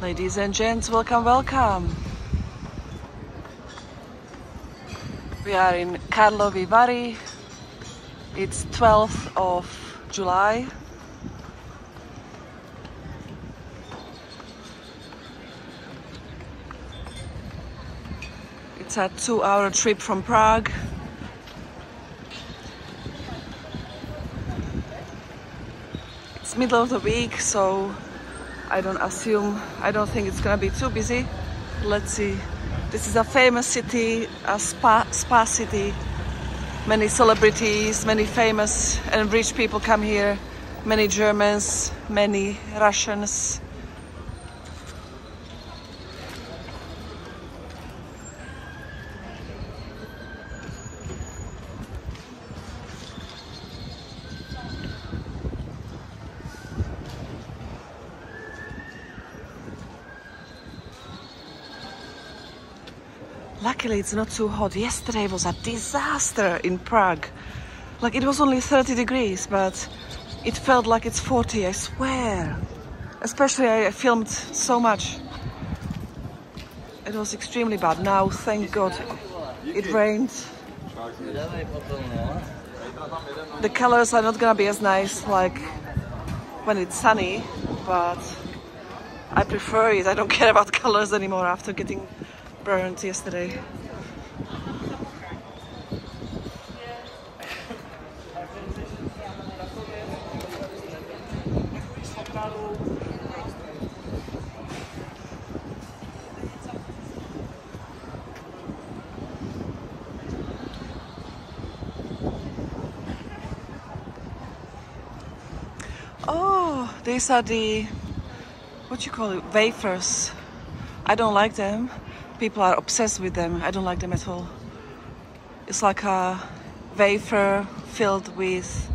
Ladies and gents, welcome, welcome. We are in Karlovy Vary. It's 12th of July. It's a two hour trip from Prague. It's middle of the week, so I don't assume, I don't think it's gonna be too busy. Let's see. This is a famous city, a spa, spa city. Many celebrities, many famous and rich people come here. Many Germans, many Russians. Luckily, it's not too hot. Yesterday was a disaster in Prague. Like it was only 30 degrees, but it felt like it's 40, I swear. Especially, I filmed so much. It was extremely bad. Now, thank God, it rained. The colors are not gonna be as nice like when it's sunny, but I prefer it. I don't care about colors anymore after getting burned yesterday. Oh, these are the what you call it wafers. I don't like them. People are obsessed with them. I don't like them at all. It's like a wafer filled with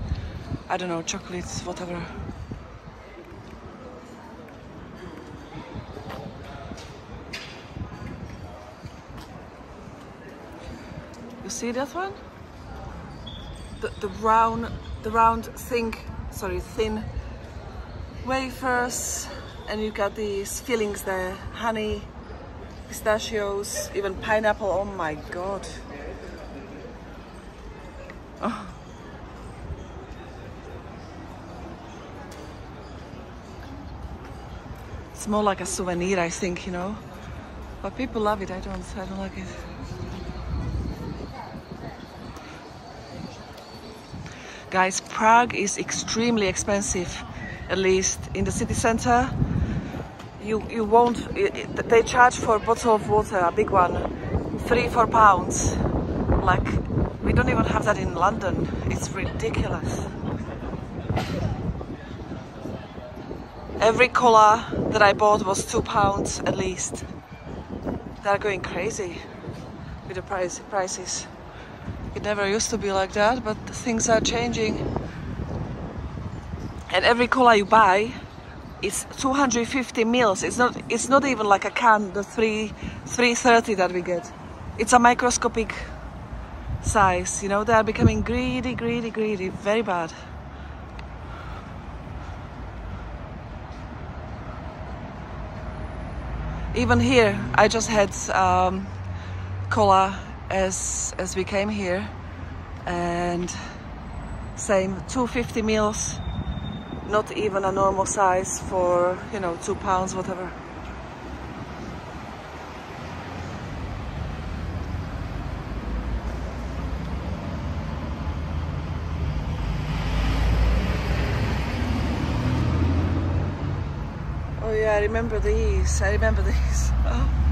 I don't know chocolates, whatever. You see that one? The, the round, the round thing, sorry, thin wafers, and you got these fillings there, honey, pistachios, even pineapple. Oh my god! Oh. It's more like a souvenir, I think, you know. But people love it. I don't. I don't like it. Guys, Prague is extremely expensive, at least in the city center. You, you won't, it, they charge for a bottle of water, a big one, three, four pounds. Like, we don't even have that in London. It's ridiculous. Every cola that I bought was two pounds at least. They're going crazy with the price, prices. It never used to be like that, but things are changing. And every cola you buy, it's 250 mils. It's not. It's not even like a can, the three 330 that we get. It's a microscopic size. You know, they are becoming greedy, greedy, greedy. Very bad. Even here, I just had um, cola as as we came here and same 250 mils not even a normal size for you know two pounds whatever. Oh yeah I remember these. I remember these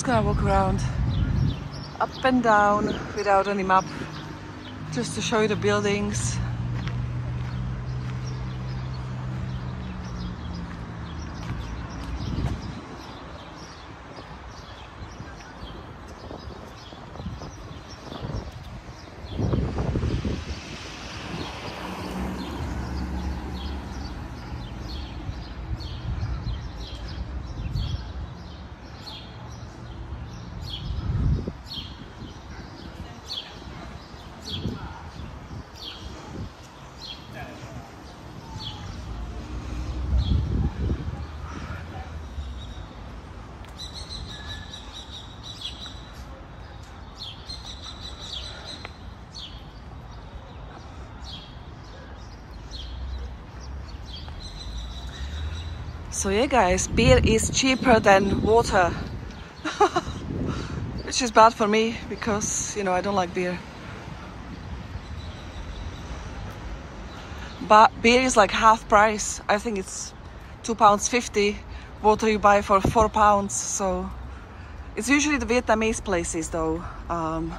just gonna walk around up and down without any map just to show you the buildings So yeah guys, beer is cheaper than water. Which is bad for me because, you know, I don't like beer. But beer is like half price. I think it's two pounds fifty. Water you buy for four pounds. So it's usually the Vietnamese places though. Um,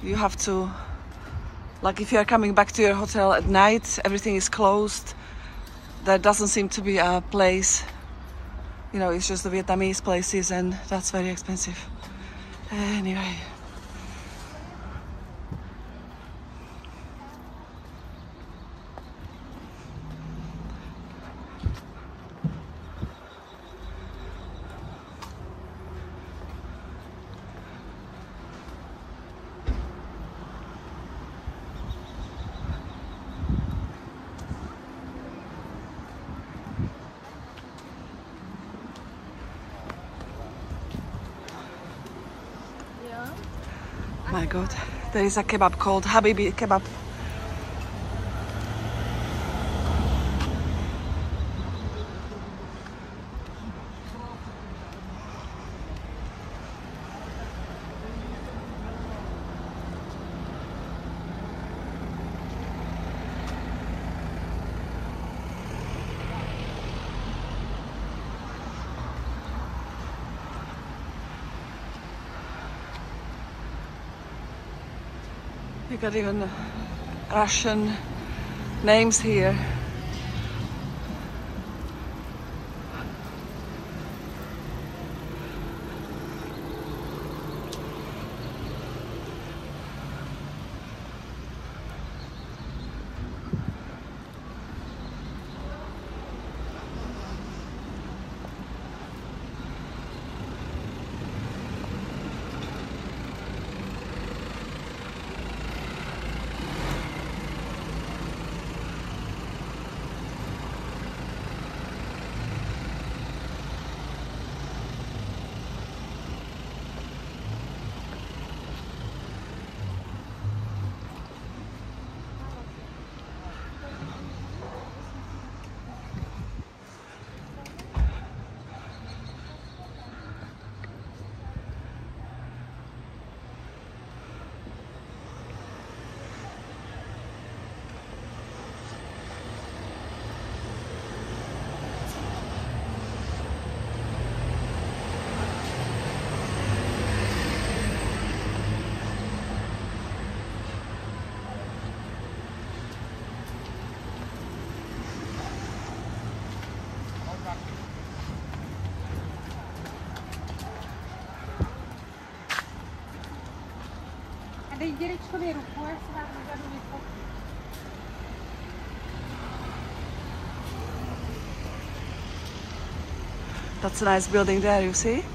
you have to, like if you are coming back to your hotel at night, everything is closed there doesn't seem to be a place you know it's just the vietnamese places and that's very expensive. Anyway god, there is a kebab called Habibi Kebab. Got even Russian names here. Nice building there, you see?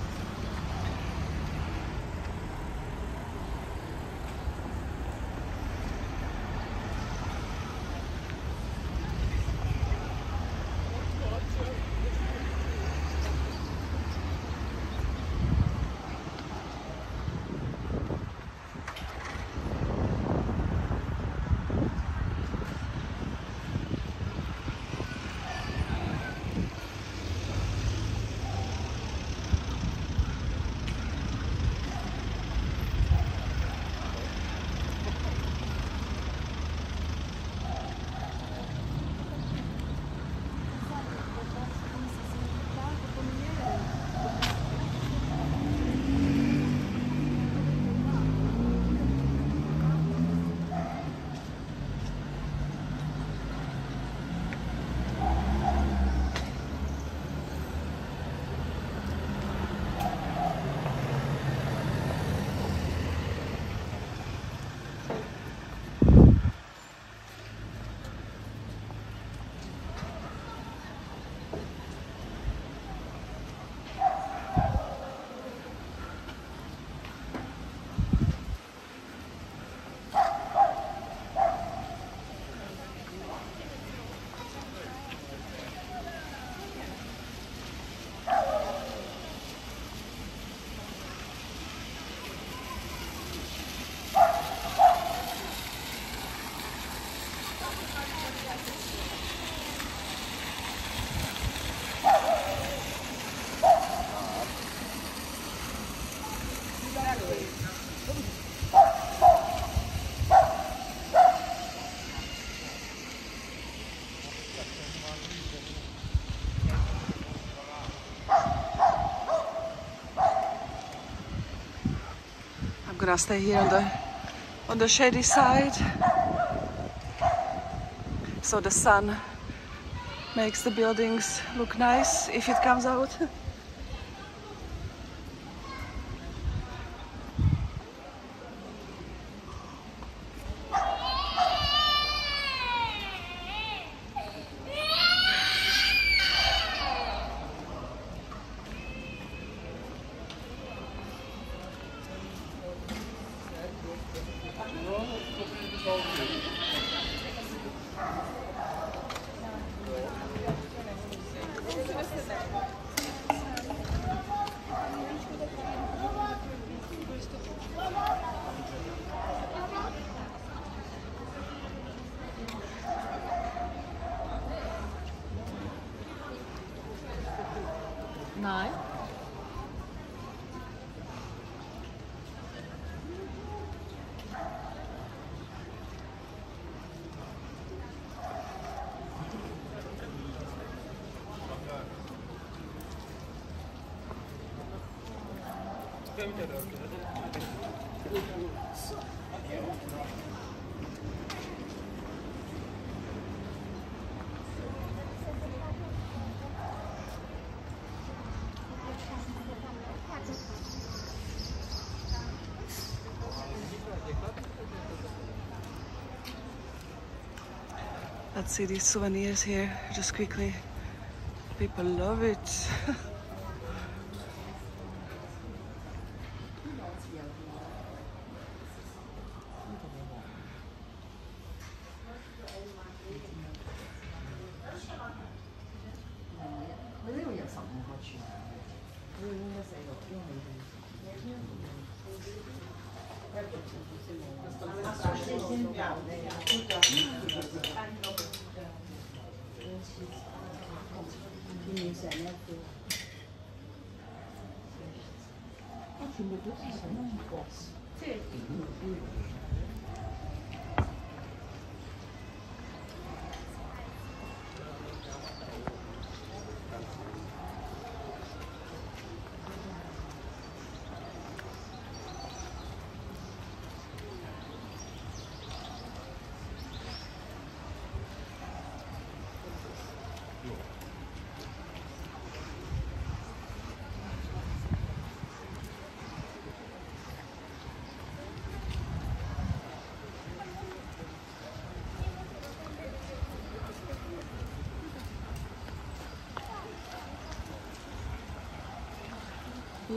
Gonna stay here on the on the shady side so the sun makes the buildings look nice if it comes out. Nej. Let's see these souvenirs here just quickly. People love it. 前面去。他前都是什么？这。嗯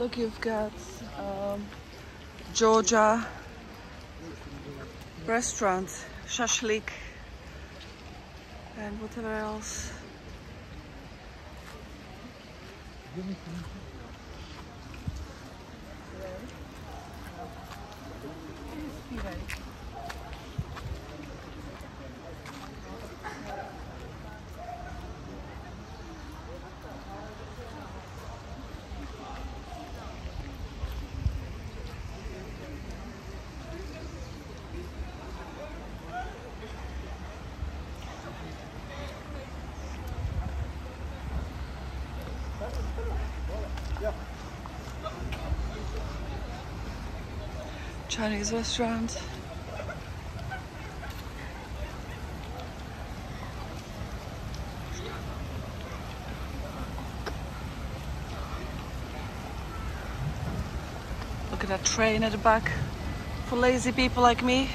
Look, you've got um, Georgia restaurant, shashlik, and whatever else. Chinese restaurant. Look at that train at the back for lazy people like me.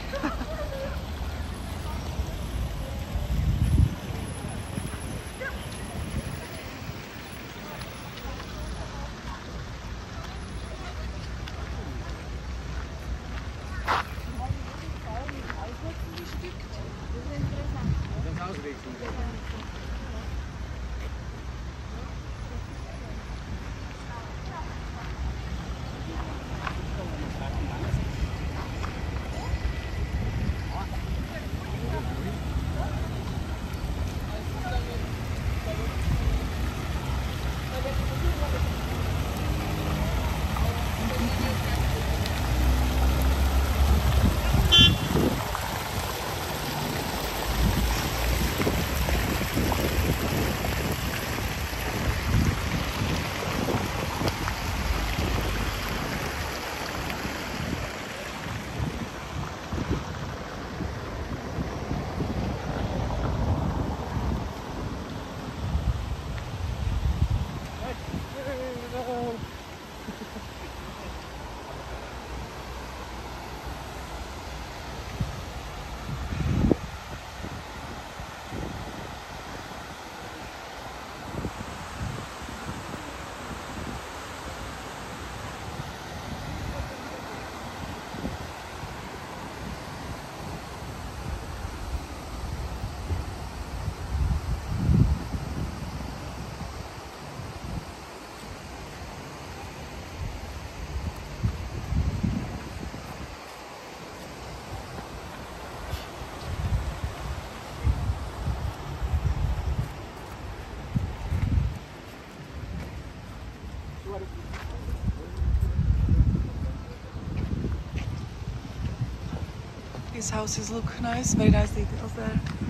These houses look nice, very nice details there.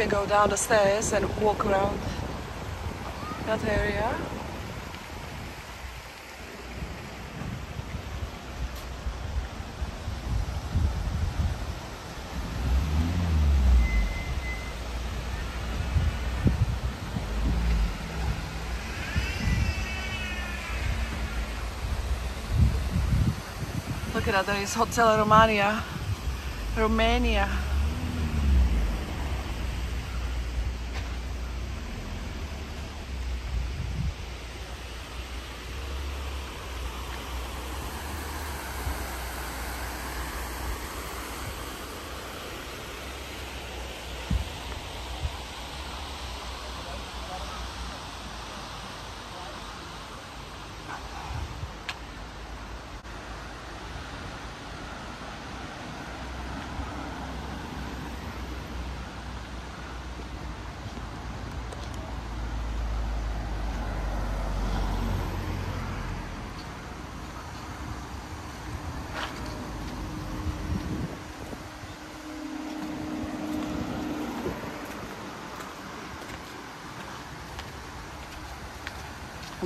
Can go down the stairs and walk around that area. Look at that, there is Hotel Romania, Romania.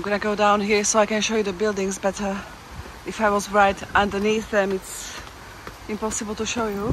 Gonna go down here so I can show you the buildings better. If I was right underneath them, it's impossible to show you.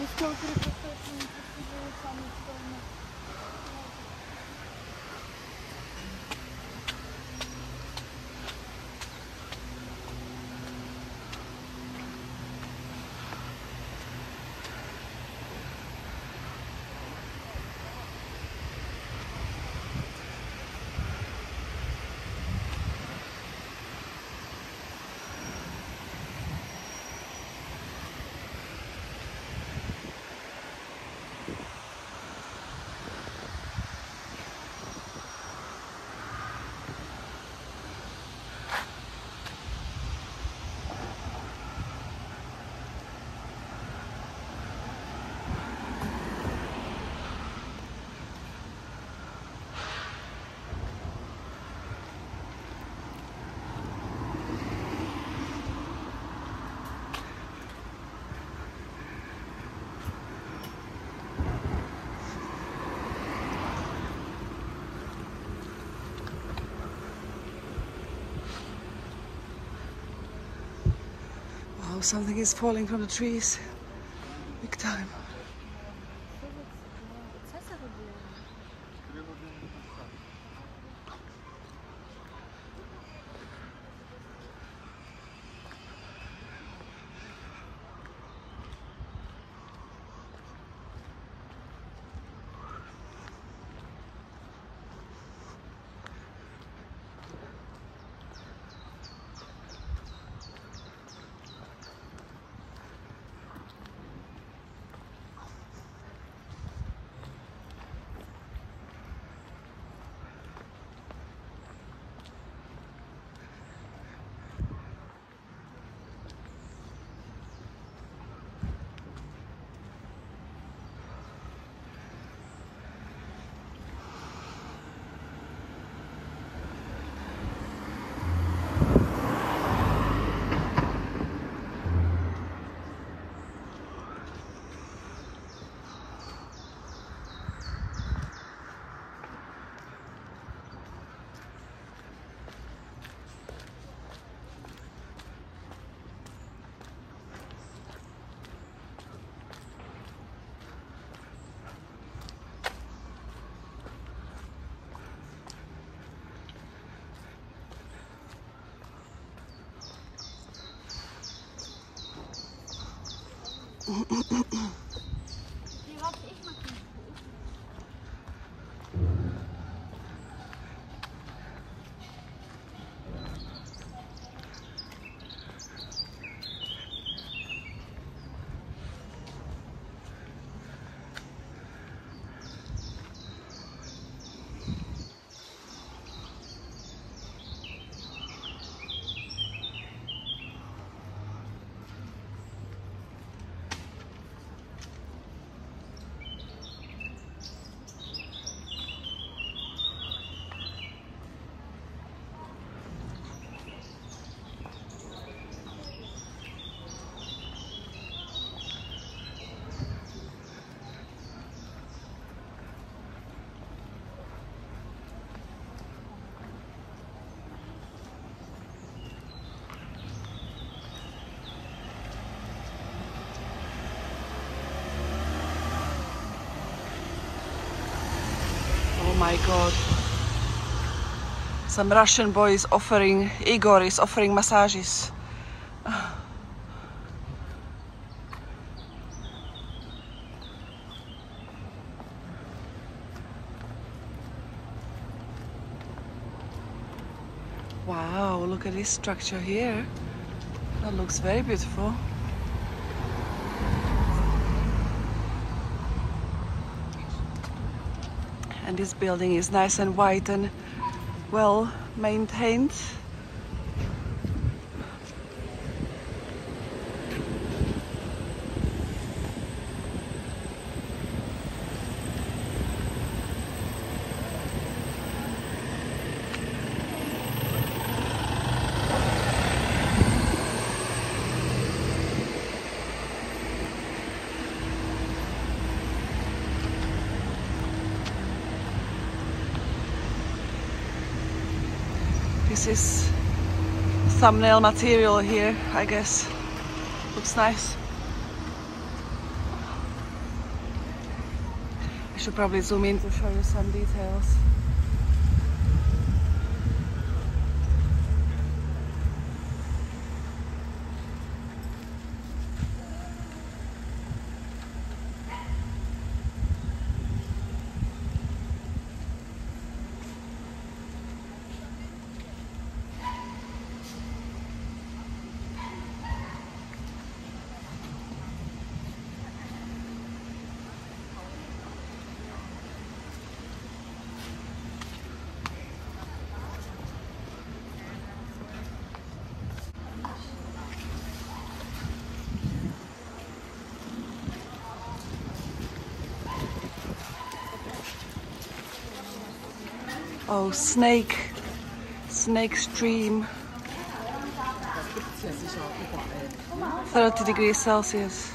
Бесконтрольный something is falling from the trees. Big time. Oh my god. Some Russian boy is offering, Igor is offering massages. Wow, look at this structure here. That looks very beautiful. And this building is nice and white and well maintained. This is thumbnail material here, I guess. Looks nice. I should probably zoom in to show you some details. Oh, snake, snake stream. 30 degrees Celsius.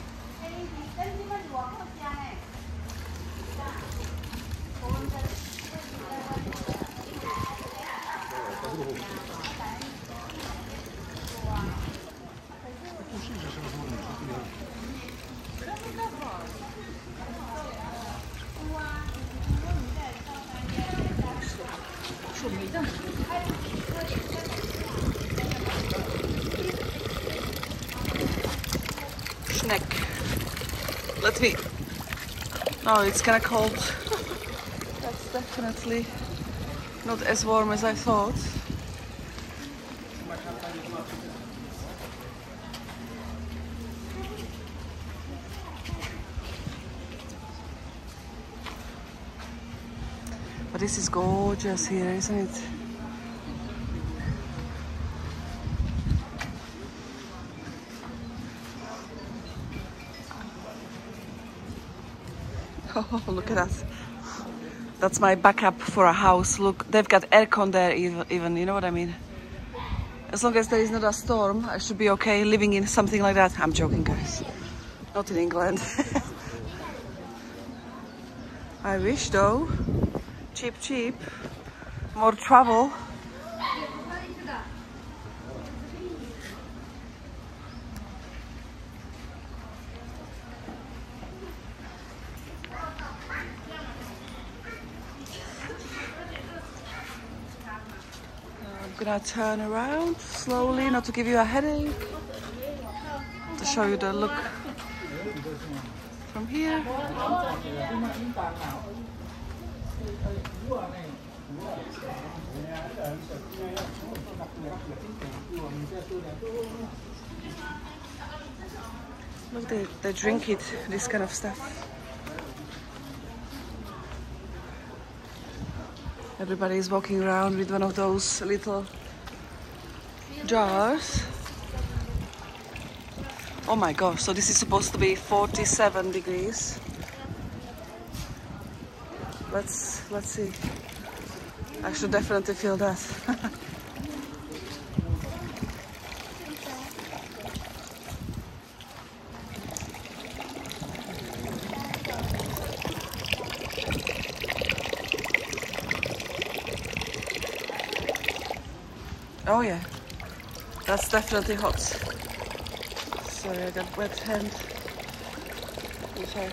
Let me. No, it's kind of cold. That's definitely not as warm as I thought. But this is gorgeous here, isn't it? Oh, look at that. That's my backup for a house. Look, they've got aircon there even, even, you know what I mean? As long as there is not a storm, I should be okay living in something like that. I'm joking, guys. Not in England. I wish though. Cheap, cheap. More travel. I'm gonna turn around slowly, not to give you a headache. To show you the look from here. Look, they, they drink it, this kind of stuff. Everybody is walking around with one of those little jars. Oh my gosh, so this is supposed to be 47 degrees. Let's let's see. I should definitely feel that. oh yeah, that's definitely hot. Sorry, I got wet hand. I'm.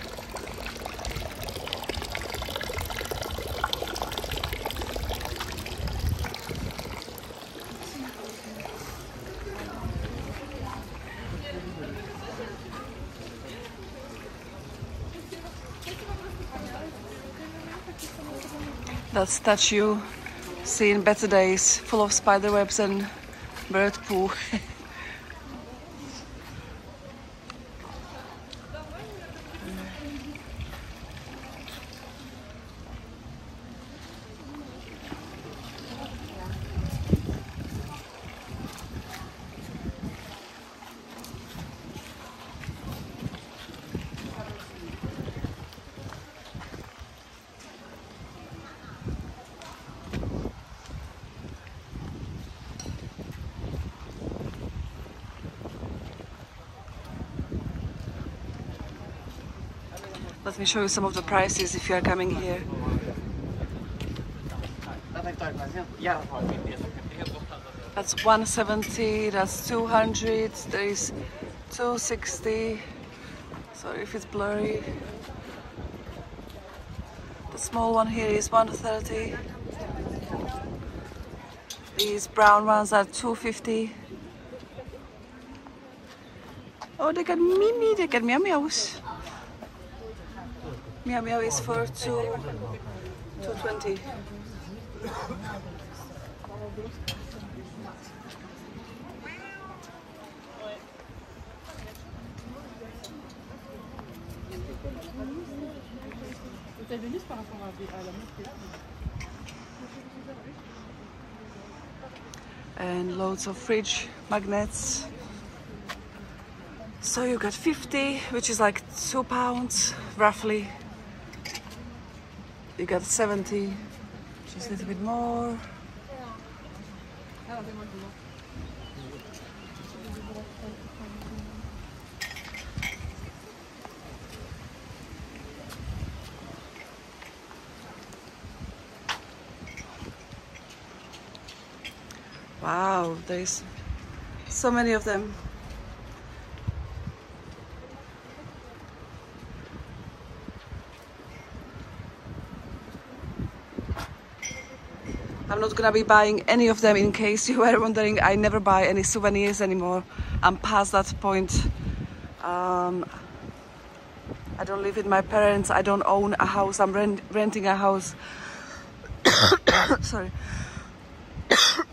That statue seen better days, full of spider webs and Blackpool me show you some of the prices if you are coming here. That's 170, that's 200, there is 260. Sorry if it's blurry. The small one here is 130. These brown ones are 250. Oh, they got Mimi, they got Meow Meows. Meow Meow is for two, 220. And loads of fridge magnets. So you got 50, which is like two pounds roughly. You got 70, just a little bit more. Wow, there's so many of them. Not gonna be buying any of them in case you were wondering. I never buy any souvenirs anymore. I'm past that point. Um, I don't live with my parents. I don't own a house. I'm rent, renting a house. Sorry.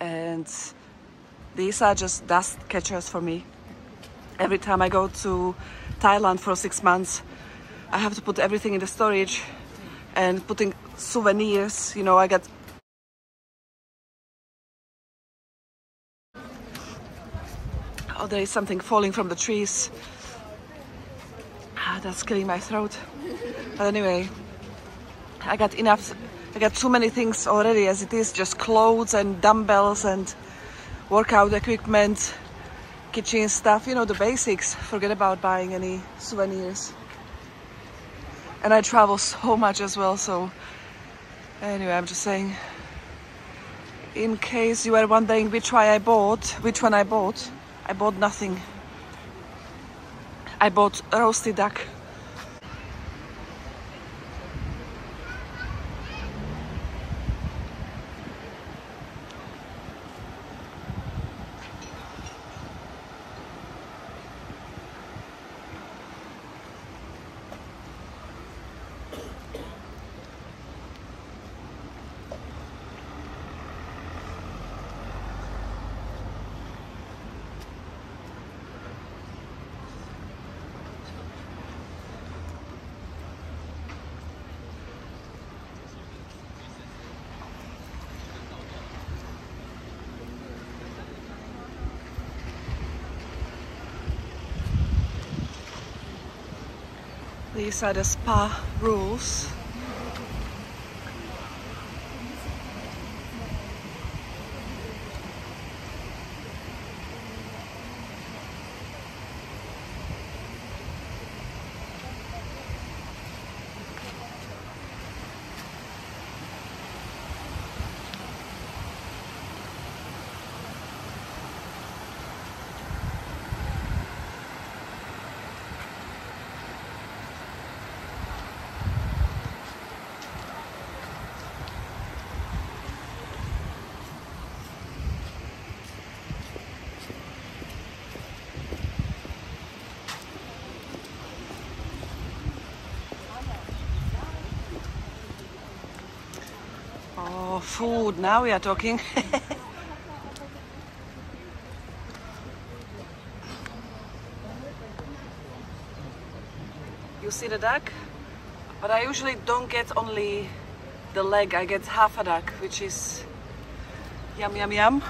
and these are just dust catchers for me. Every time I go to Thailand for six months, I have to put everything in the storage and putting souvenirs. You know, I get Oh, there is something falling from the trees. Ah, that's killing my throat. But anyway, I got enough. I got too many things already as it is just clothes and dumbbells and workout equipment, kitchen stuff, you know, the basics. Forget about buying any souvenirs. And I travel so much as well, so anyway, I'm just saying in case you were wondering which one I bought, which one I bought, I bought nothing. I bought roasted duck. These are the spa rules. Oh, food. Now we are talking. you see the duck? But I usually don't get only the leg. I get half a duck, which is yum, yum, yum.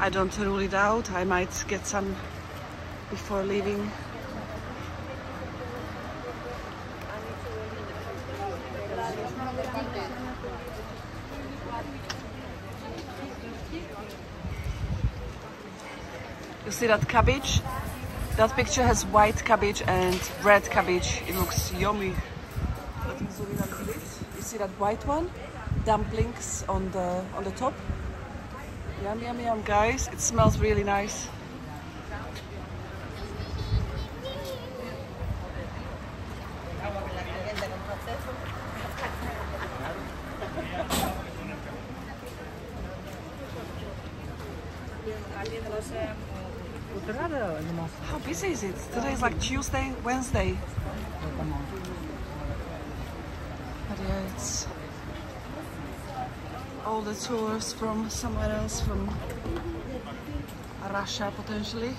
I don't rule it out. I might get some before leaving. You see that cabbage? That picture has white cabbage and red cabbage. It looks yummy. You see that white one? Dumplings on the on the top. Yum yum yum guys. It smells really nice. How busy is it? Today is like Tuesday, Wednesday. But yeah, it's all the tours from somewhere else, from Russia potentially.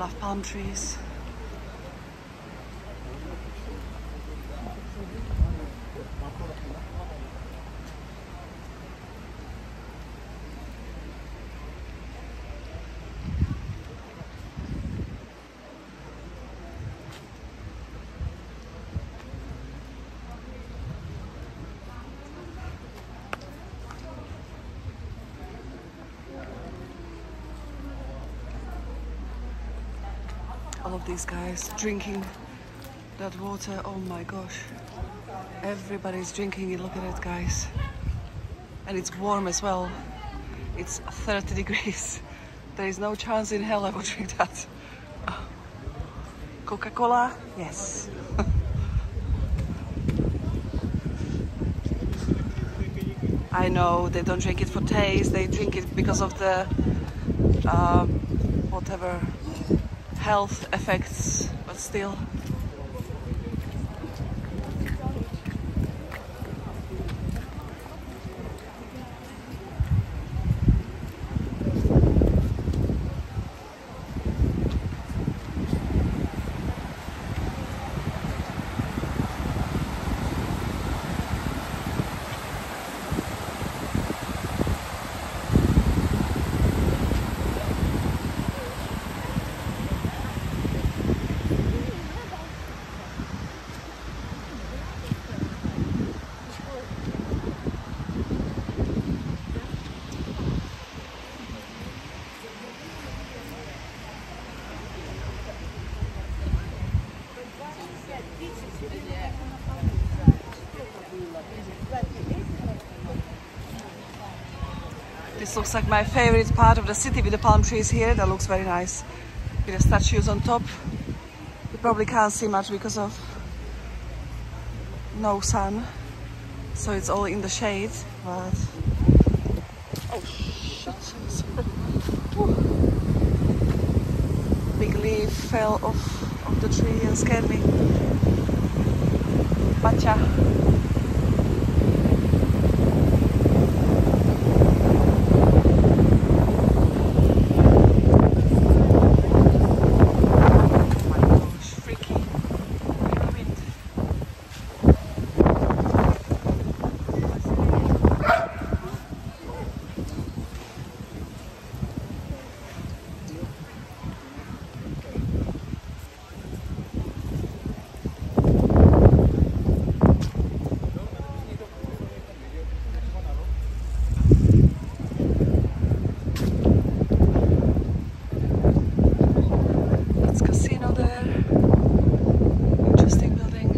Love palm trees. Guys drinking that water. Oh my gosh. Everybody's drinking it. Look at it, guys. And it's warm as well. It's 30 degrees. There is no chance in hell I would drink that. Coca-Cola? Yes. I know they don't drink it for taste. They drink it because of the um, whatever health effects, but still. This looks like my favorite part of the city with the palm trees here. That looks very nice. With the statues on top. You probably can't see much because of no sun. So it's all in the shade. But oh shit. Big leaf fell off of the tree and scared me. Bacha. Oh my gosh, freaky. Freaky wind. It's casino there. Interesting building.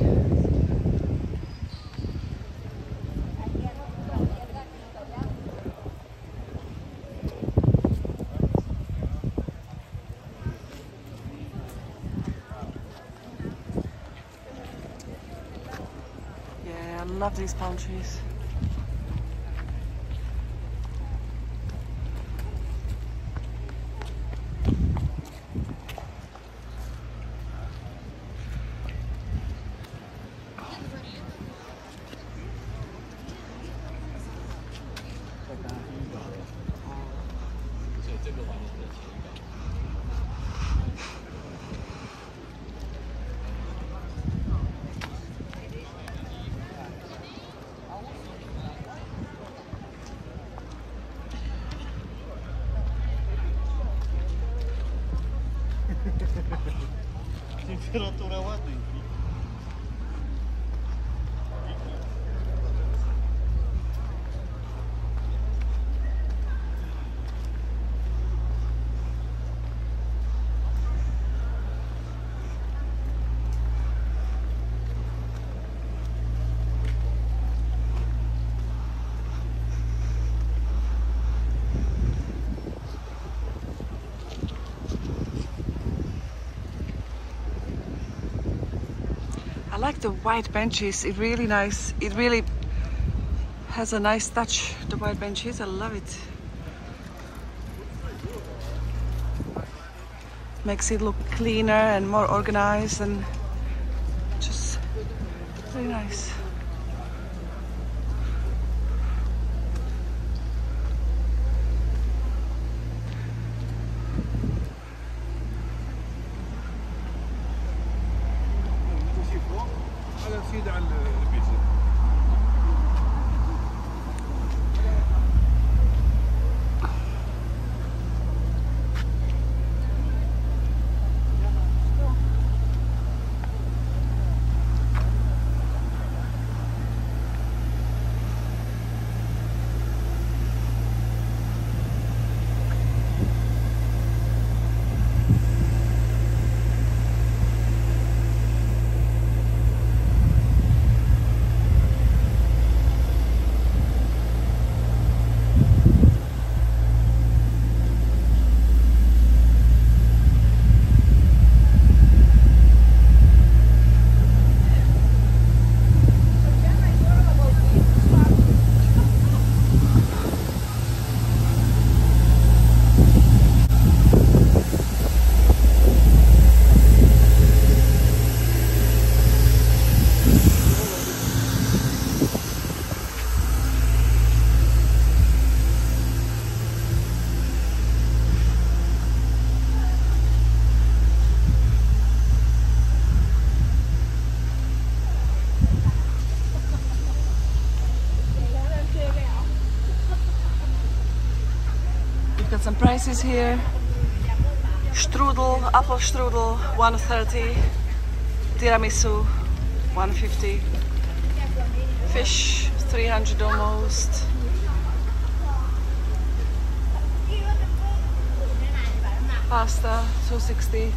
Yeah, I love these palm trees. Like the white benches. It really nice. It really has a nice touch. The white benches. I love it. Makes it look cleaner and more organized and pieces here. Strudel, apple strudel, 130. Tiramisu, 150. Fish, 300 almost. Pasta, 260.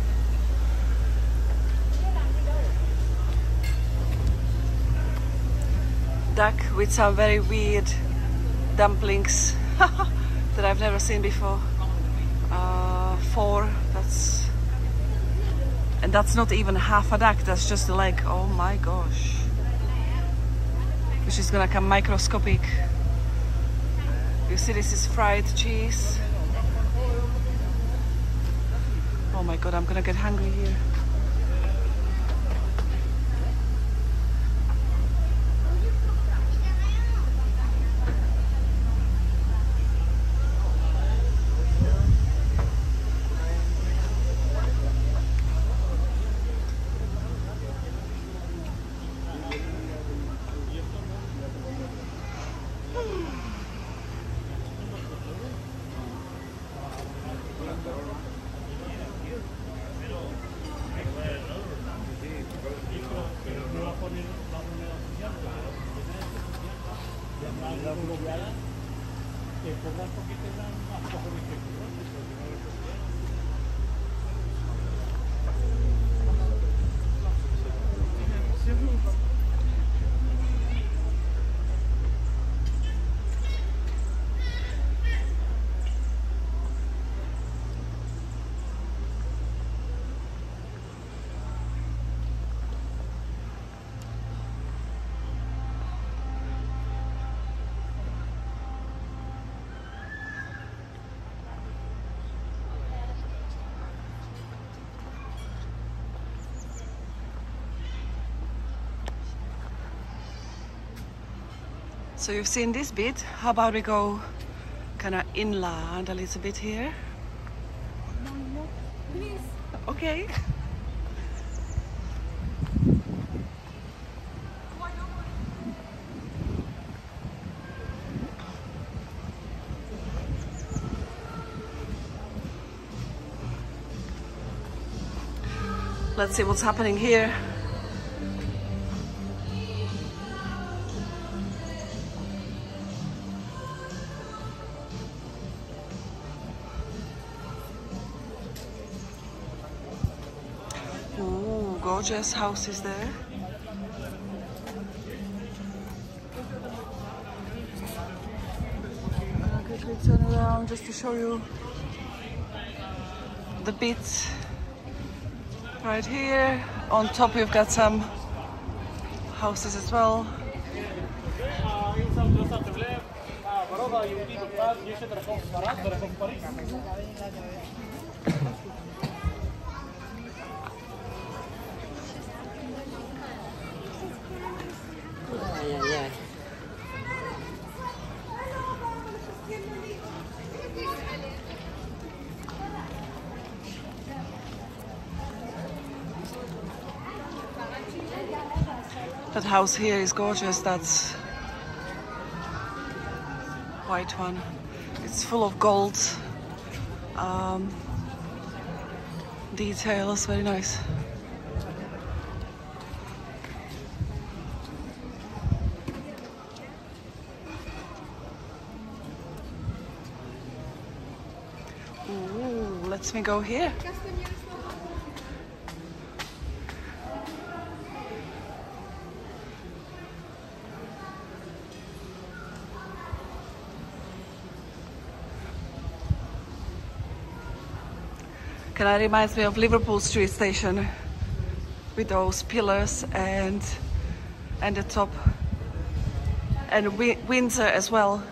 Duck with some very weird dumplings that I've never seen before. Four, that's and that's not even half a duck, that's just a leg. Oh my gosh. Which is gonna come microscopic. You see this is fried cheese. Oh my god, I'm gonna get hungry here. So you've seen this bit. How about we go kind of inland a little bit here? Please. Okay. Let's see what's happening here. Gorgeous houses there. Uh, I'll quickly turn around just to show you the bits right here. On top we've got some houses as well. House here is gorgeous. That's white one. It's full of gold um, details. Very nice. Ooh, let's me go here. Of reminds me of Liverpool Street Station with those pillars and and the top and Wi- Windsor as well.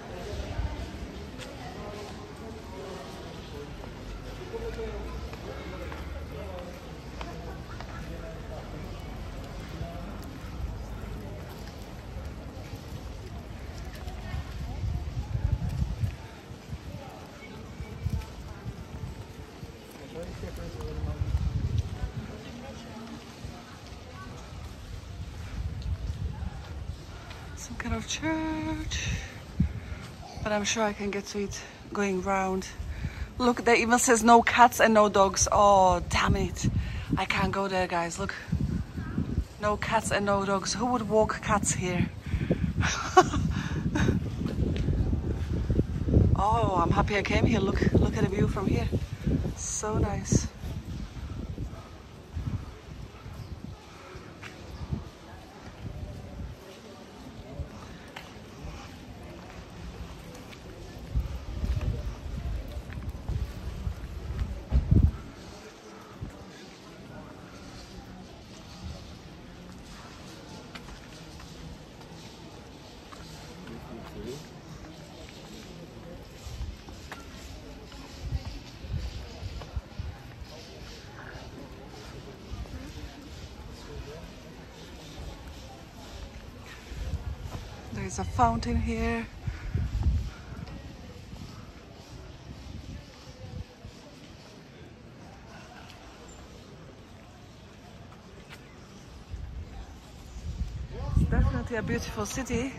Some kind of church. But I'm sure I can get to it going round. Look, there even says no cats and no dogs. Oh, damn it. I can't go there, guys. Look. No cats and no dogs. Who would walk cats here? oh, I'm happy I came here. Look, look at the view from here. So nice. There's a fountain here. It's definitely a beautiful city.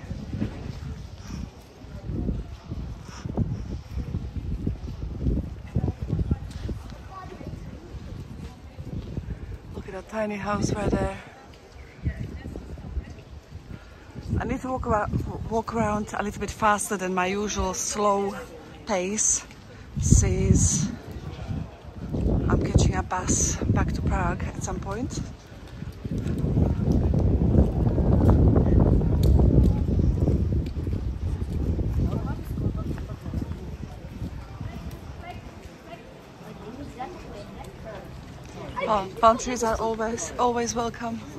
Look at that tiny house right there. I need to walk around, walk around a little bit faster than my usual slow pace. Says I'm catching a bus back to Prague at some point. Oh, trees are always always welcome.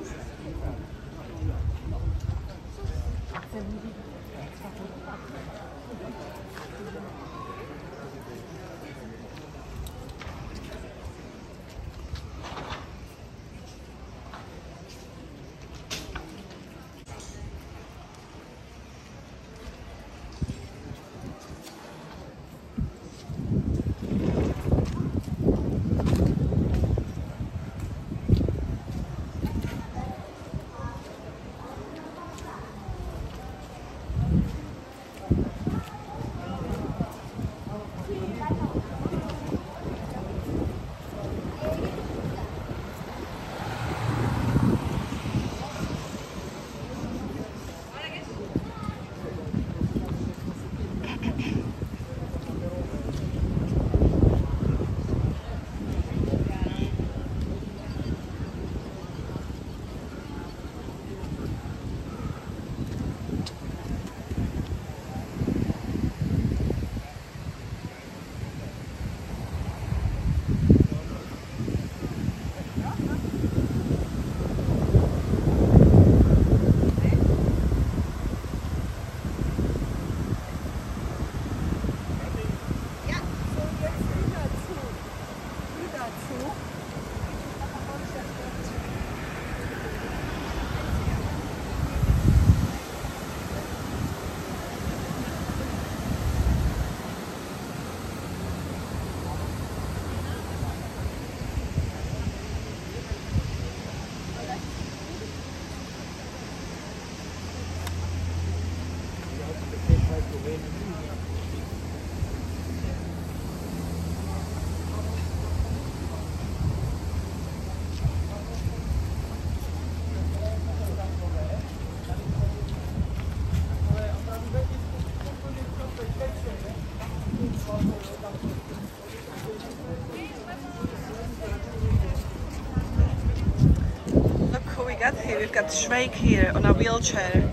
Got here. We've got Shrek here on a wheelchair.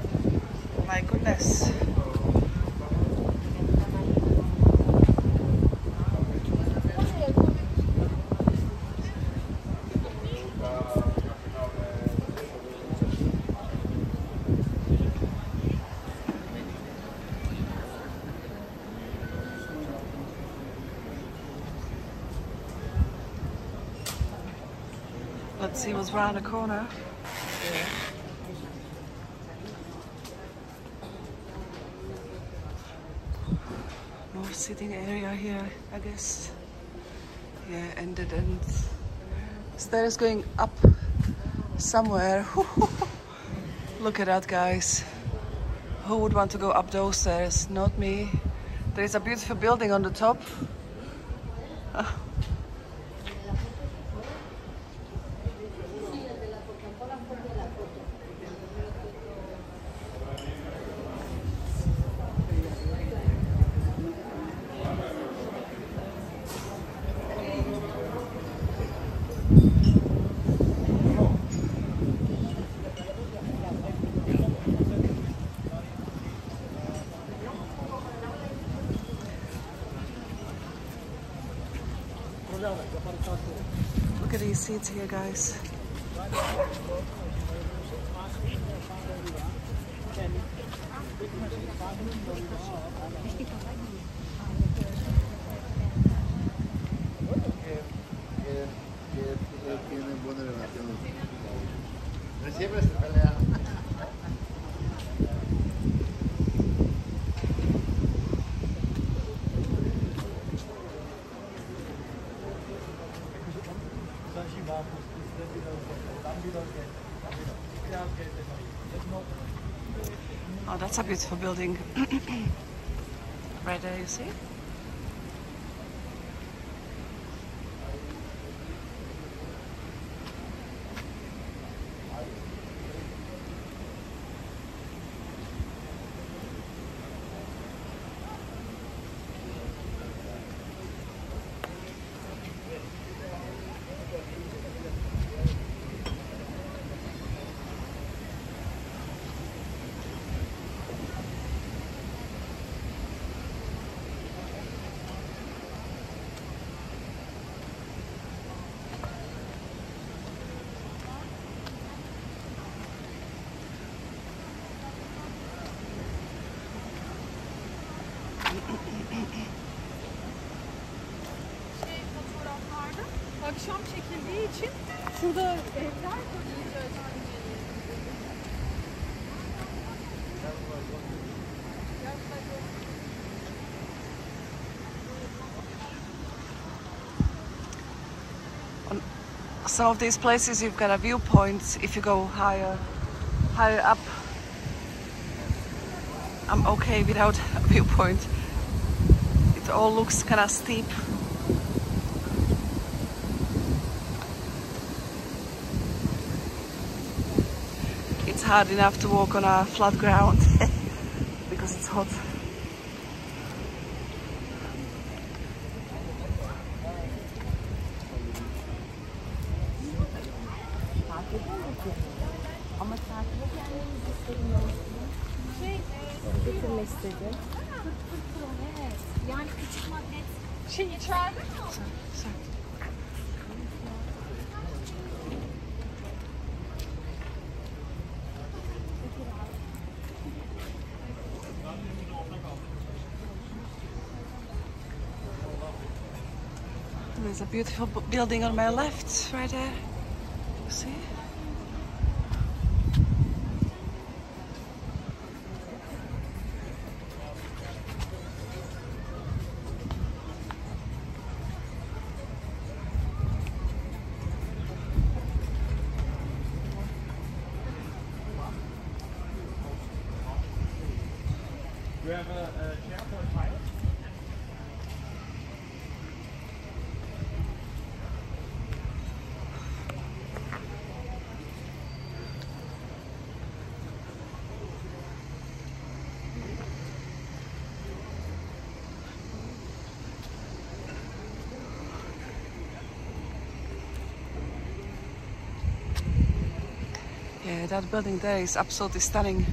Oh my goodness. Let's see what's round the corner. Sitting area here, I guess. Yeah, and end. Stairs going up somewhere. Look at that, guys. Who would want to go up those stairs? Not me. There is a beautiful building on the top. At here, guys. Beautiful building. right there, you see? Some of these places you've got a viewpoint if you go higher, higher up. I'm okay without a viewpoint. It all looks kind of steep. It's hard enough to walk on a flat ground because it's hot. Beautiful building on my left, right there. That building there is absolutely stunning.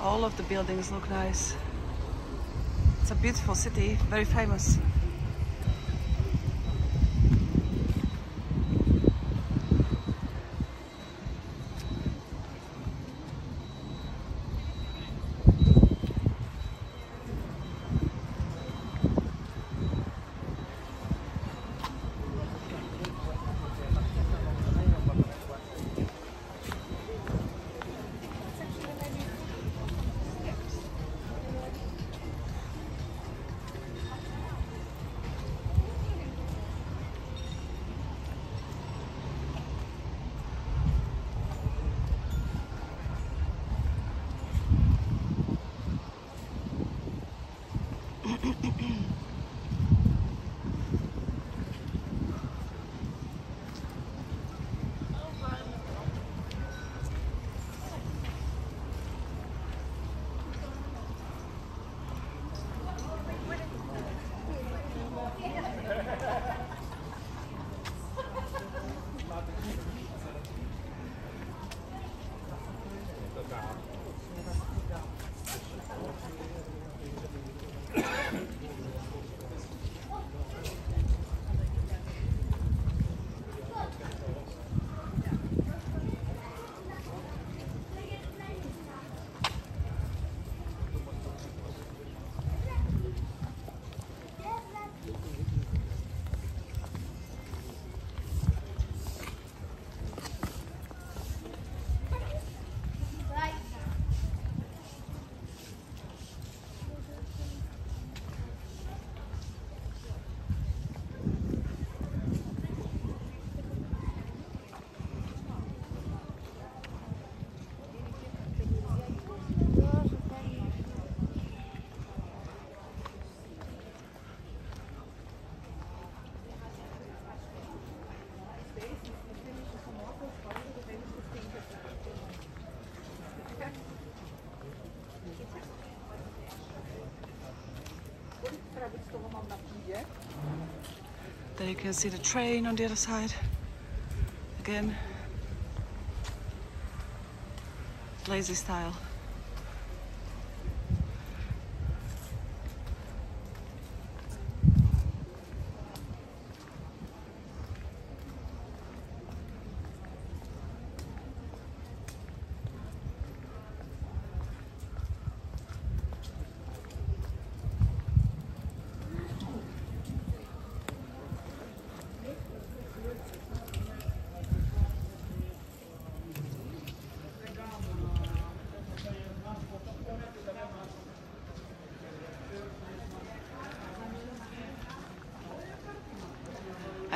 All of the buildings look nice. It's a beautiful city, very famous. There you can see the train on the other side. Again, lazy style.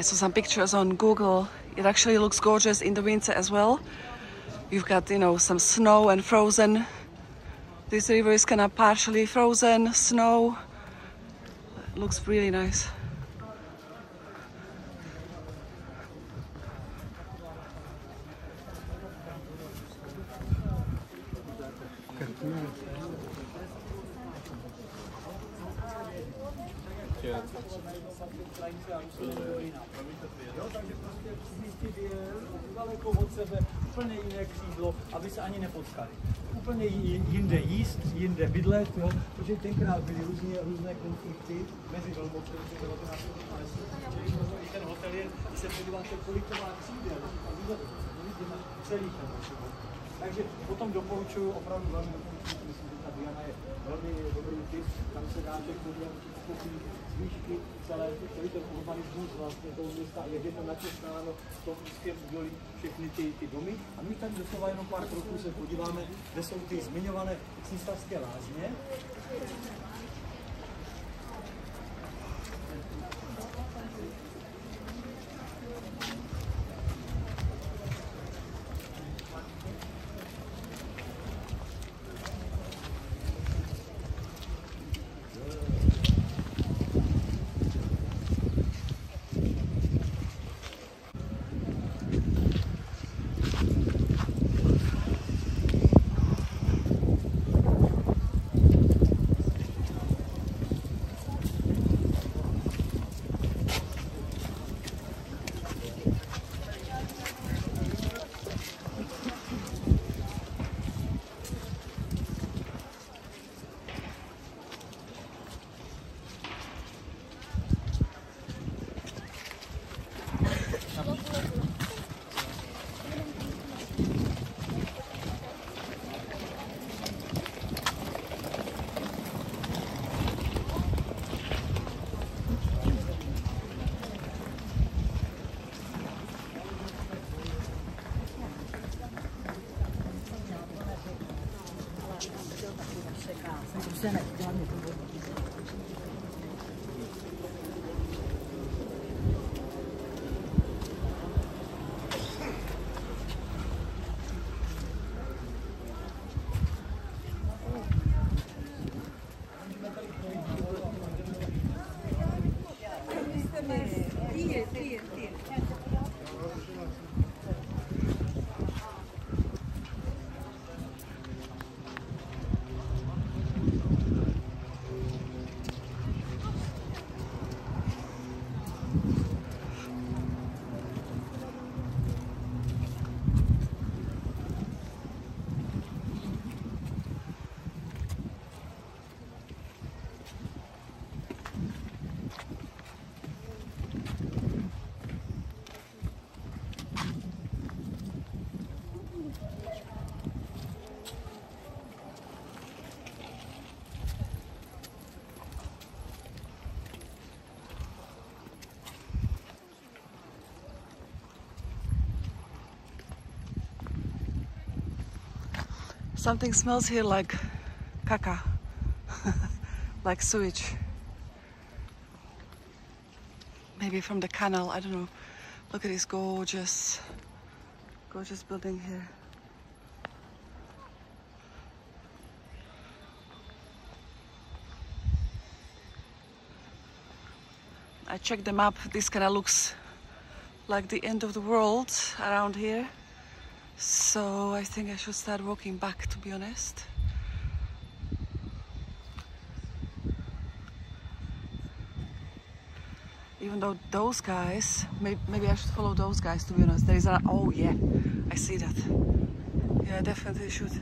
I saw some pictures on Google. It actually looks gorgeous in the winter as well. You've got, you know, some snow and frozen. This river is kind of partially frozen, snow. looks really nice. Protože tenkrát byly různé, různé konflikty mezi velmoci v 1950. Čili proto i ten hotel je, když se podíváte, kolik to má křídel, a vůbec, vidíte, celý ten hotel. Takže potom doporučuji, opravdu velmi doporučuji, myslím, že ta Diana je velmi dobrý tip, tam se dá těch podívat, pochopit z celé, celý ten urbanismus vlastně toho města, jak je to natěsnáno v tom úzkém údolí, všechny ty, ty domy. A my tady doslova jenom pár kroků se podíváme, kde jsou ty zmiňované císařské lázně. Thank you. Something smells here like caca, like sewage. Maybe from the canal, I don't know. Look at this gorgeous, gorgeous building here. I checked the map. This kind of looks like the end of the world around here. So I think I should start walking back to be honest. Even though those guys, maybe, maybe I should follow those guys to be honest. There is a, oh yeah, I see that. Yeah, definitely should.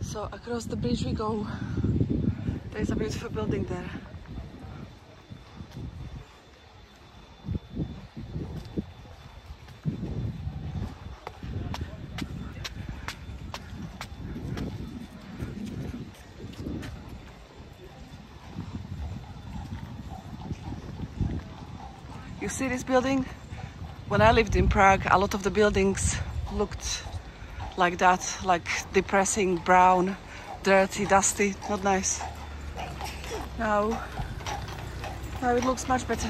So across the bridge we go. There's a beautiful building there. This building? When I lived in Prague, a lot of the buildings looked like that, like depressing, brown, dirty, dusty, not nice. Now, now it looks much better.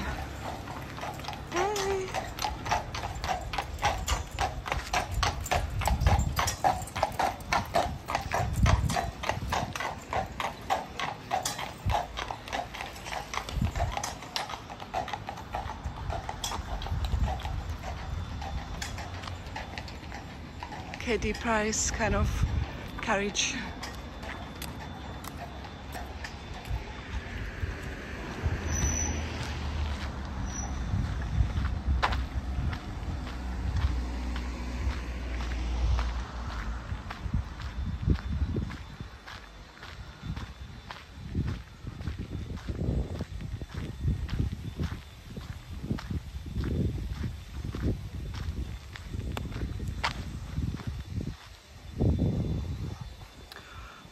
Price kind of carriage.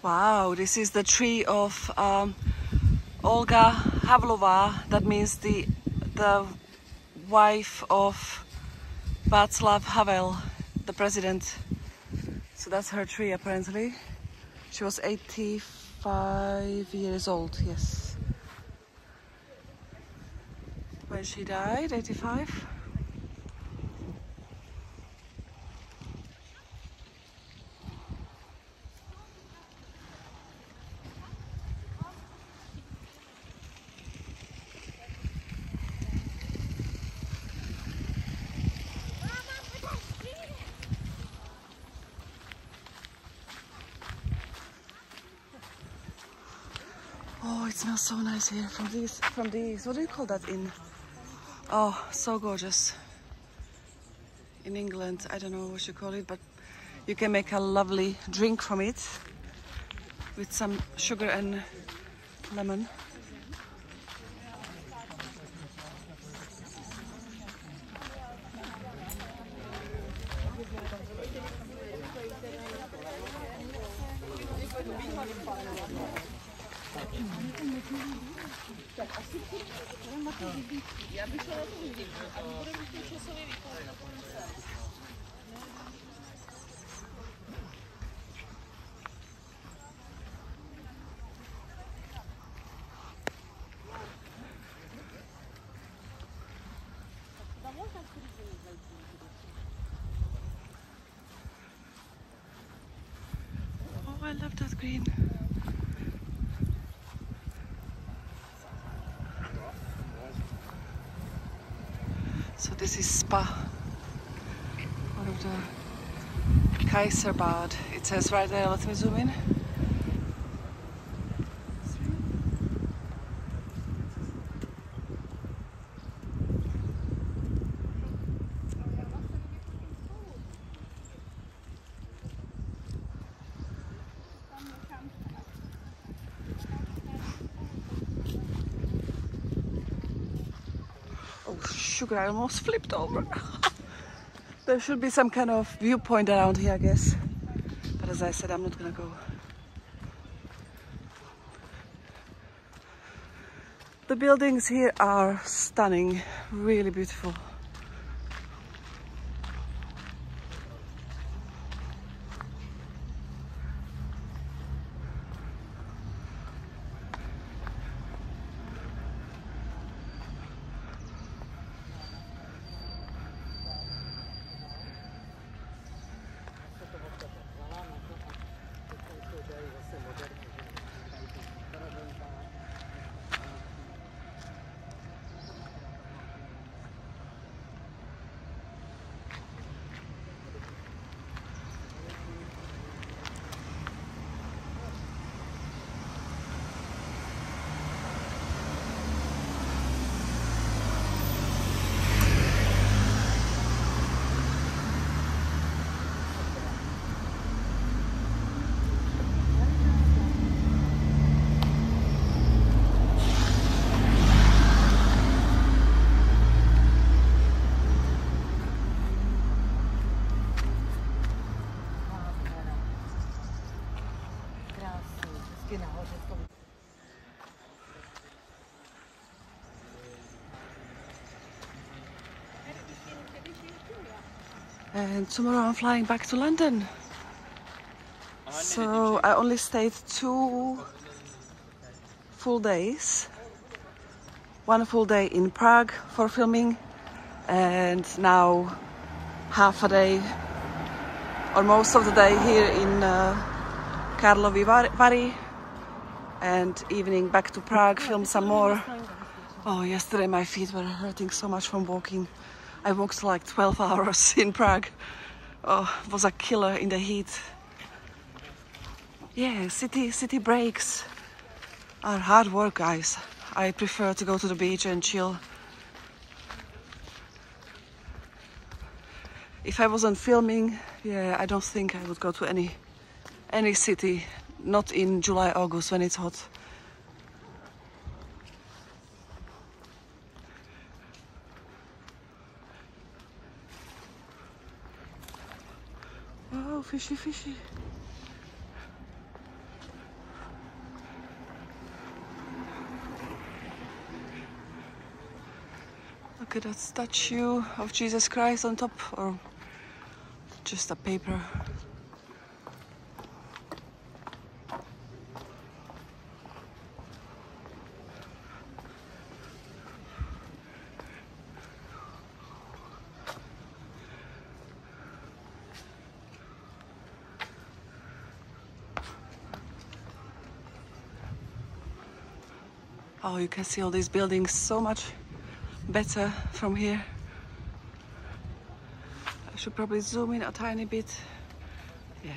Wow, this is the tree of um, Olga Havlova. That means the the wife of Václav Havel, the president. So that's her tree apparently. She was 85 years old, yes. When she died, 85. Oh, it smells so nice here from these, from these, what do you call that in? Oh, so gorgeous. In England, I don't know what you call it, but you can make a lovely drink from it with some sugar and lemon. Oh, I love that green. So one of the Kaiserbad. It says right there, let me zoom in. I almost flipped over. there should be some kind of viewpoint around here, I guess. But as I said, I'm not gonna go. The buildings here are stunning, really beautiful. And tomorrow I'm flying back to London. So I only stayed two full days. One full day in Prague for filming, and now half a day or most of the day here in uh, Karlovy Vary, and evening back to Prague, film some more. Oh, yesterday my feet were hurting so much from walking. I walked like 12 hours in Prague. Oh, was a killer in the heat. Yeah, city city breaks are hard work, guys. I prefer to go to the beach and chill. If I wasn't filming, yeah, I don't think I would go to any any city. Not in July, August when it's hot. Oh, fishy, fishy. Look at that statue of Jesus Christ on top, or just a paper. Oh, you can see all these buildings so much better from here. I should probably zoom in a tiny bit. Yeah.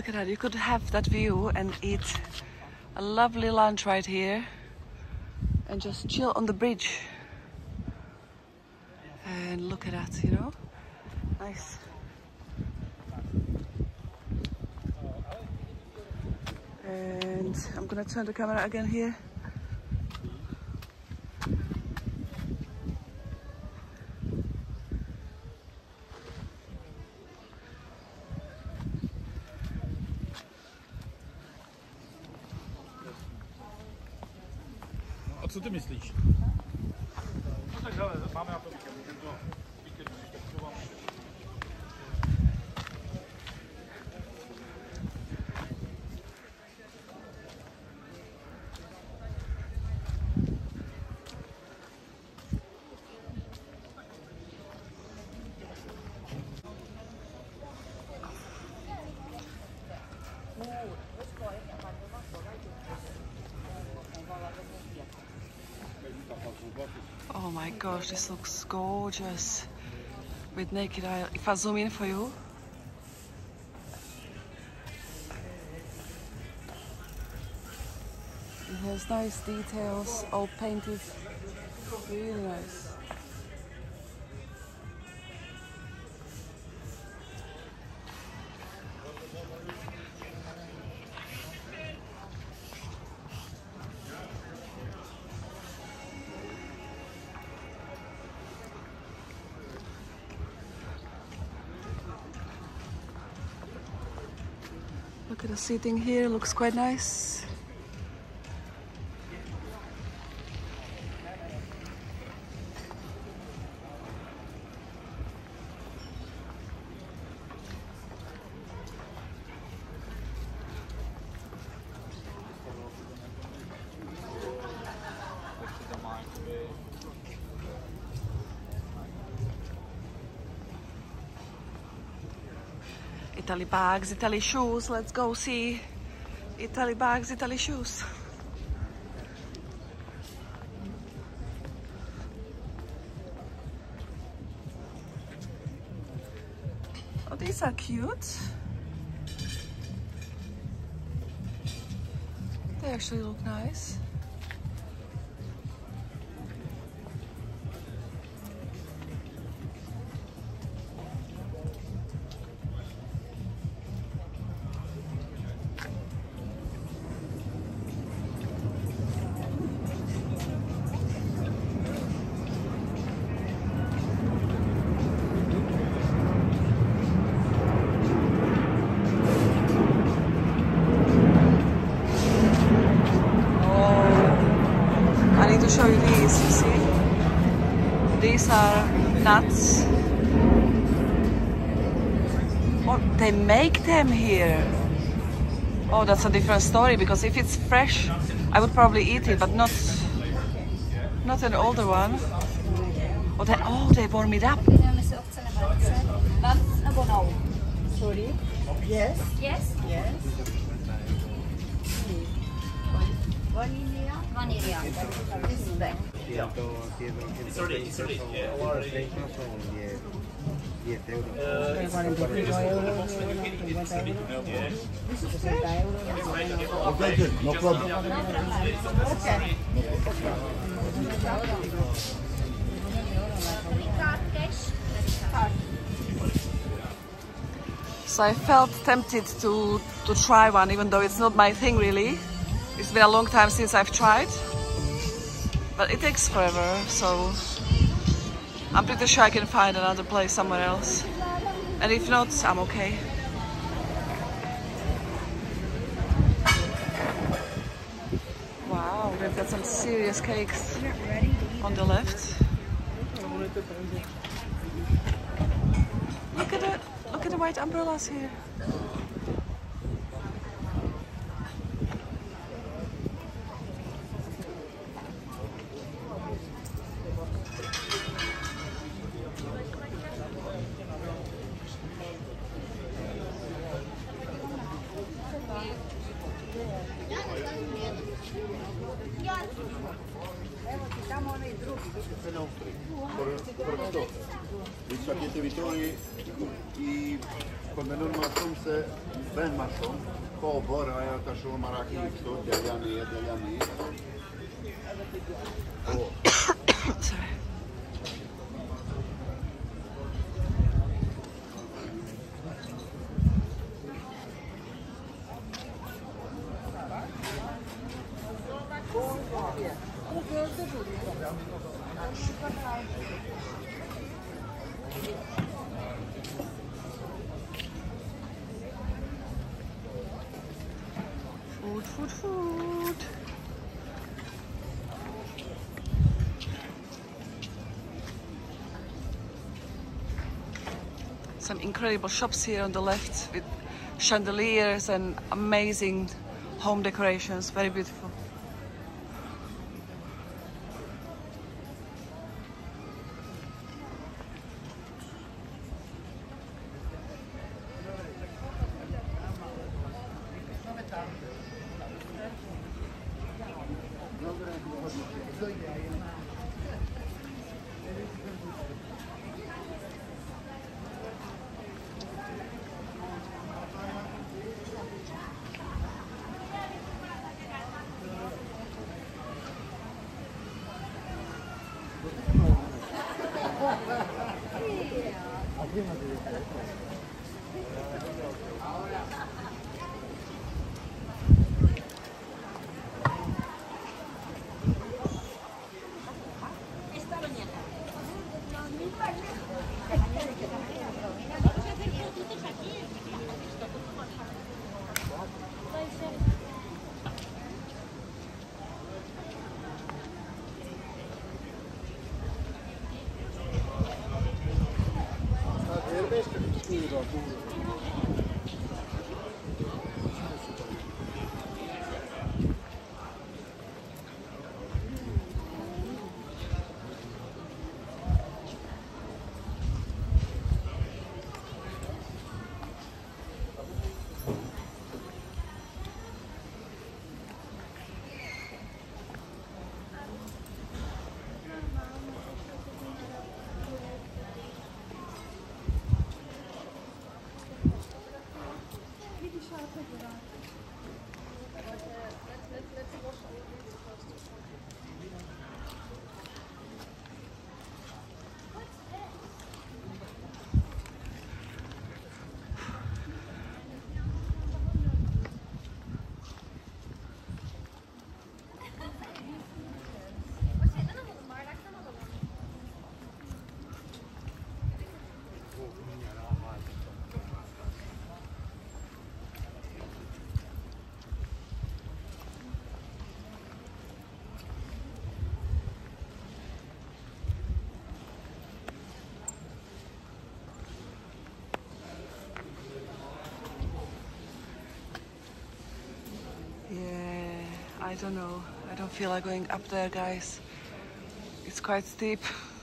Look at that, you could have that view and eat a lovely lunch right here and just chill on the bridge. And look at that, you know? Nice. And I'm gonna turn the camera again here. Gosh, this looks gorgeous with naked eye. If I zoom in for you. It has nice details, all painted. Really nice. Seating here, looks quite nice. Italy bags, Italy shoes. Let's go see Italy bags, Italy shoes. Oh, these are cute. They actually look nice. Make them here. Oh, that's a different story because if it's fresh, I would probably eat it, but not not an older one. Oh, they, oh, they warm it up. Jdeme si ovce nebo ovce. Vám nebo no? Sorry. Yes. Yes? Yes. Vanilla. Vanilla. This is back. 100, 100, 100 son 10, 10 euros. To je 45 euro, 50 euro, 60 euro. Okay, no problem. Okay. So I felt tempted to to try one, even though it's not my thing really. It's been a long time since I've tried, but it takes forever. So I'm pretty sure I can find another place somewhere else, and if not, I'm okay. Wow, we've got some serious cakes on the left. Look at the look at the white umbrellas here. Incredible shops here on the left with chandeliers and amazing home decorations. Very beautiful. I don't know. I don't feel like going up there, guys. It's quite steep.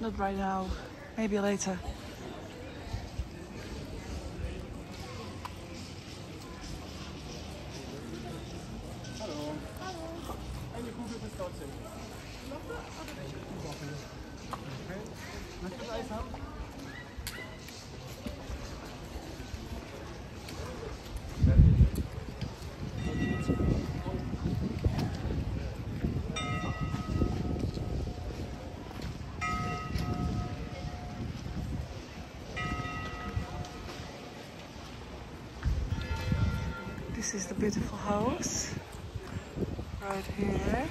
Not right now. Maybe later. Beautiful house right here.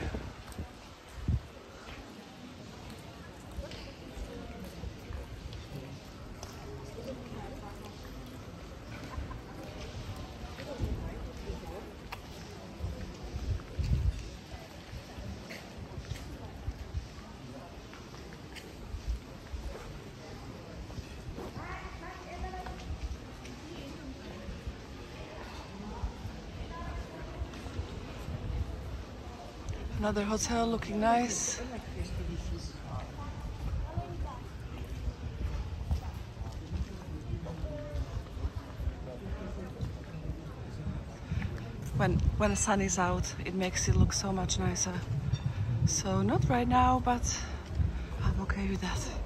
Another hotel looking nice. When when the sun is out, it makes it look so much nicer. So not right now, but I'm okay with that.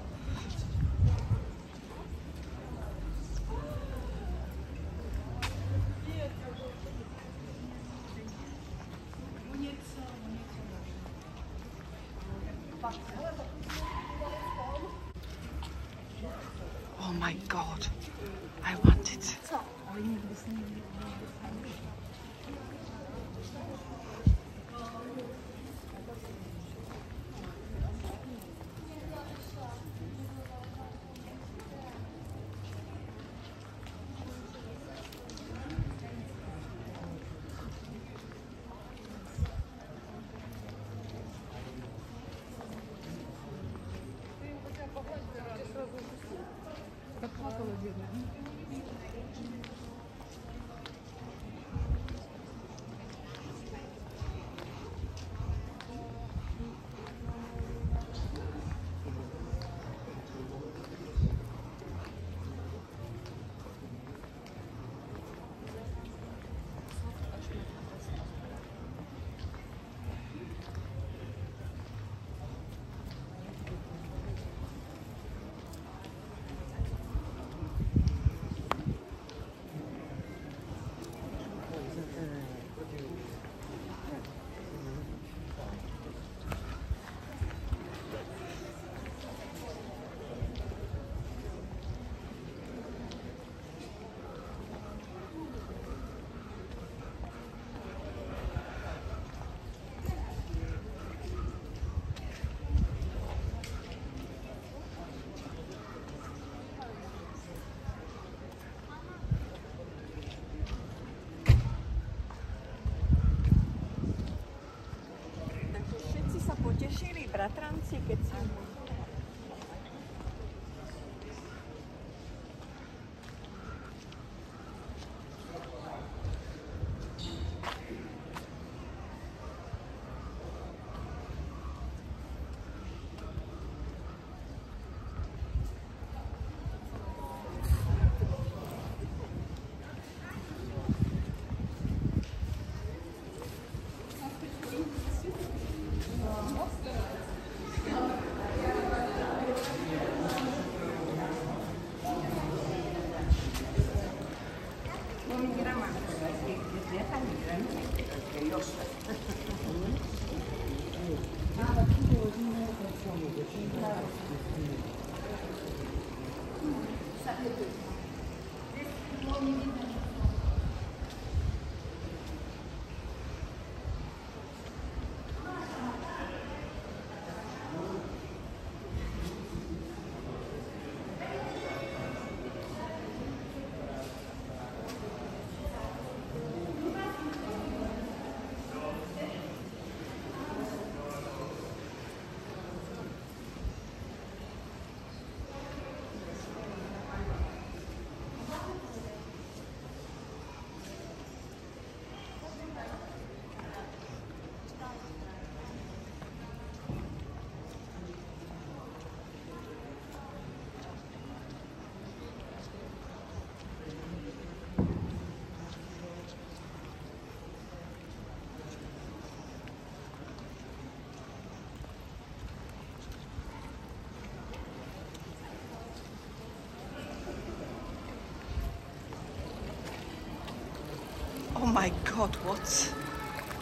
My god, what?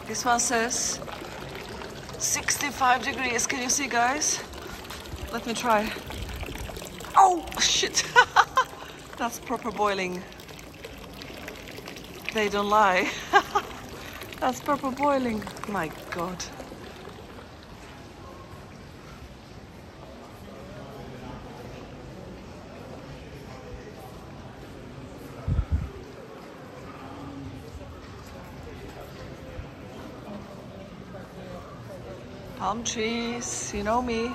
This one says 65 degrees. Can you see, guys? Let me try. Oh, shit. That's proper boiling. They don't lie. That's proper boiling. My god. Trees, you know me.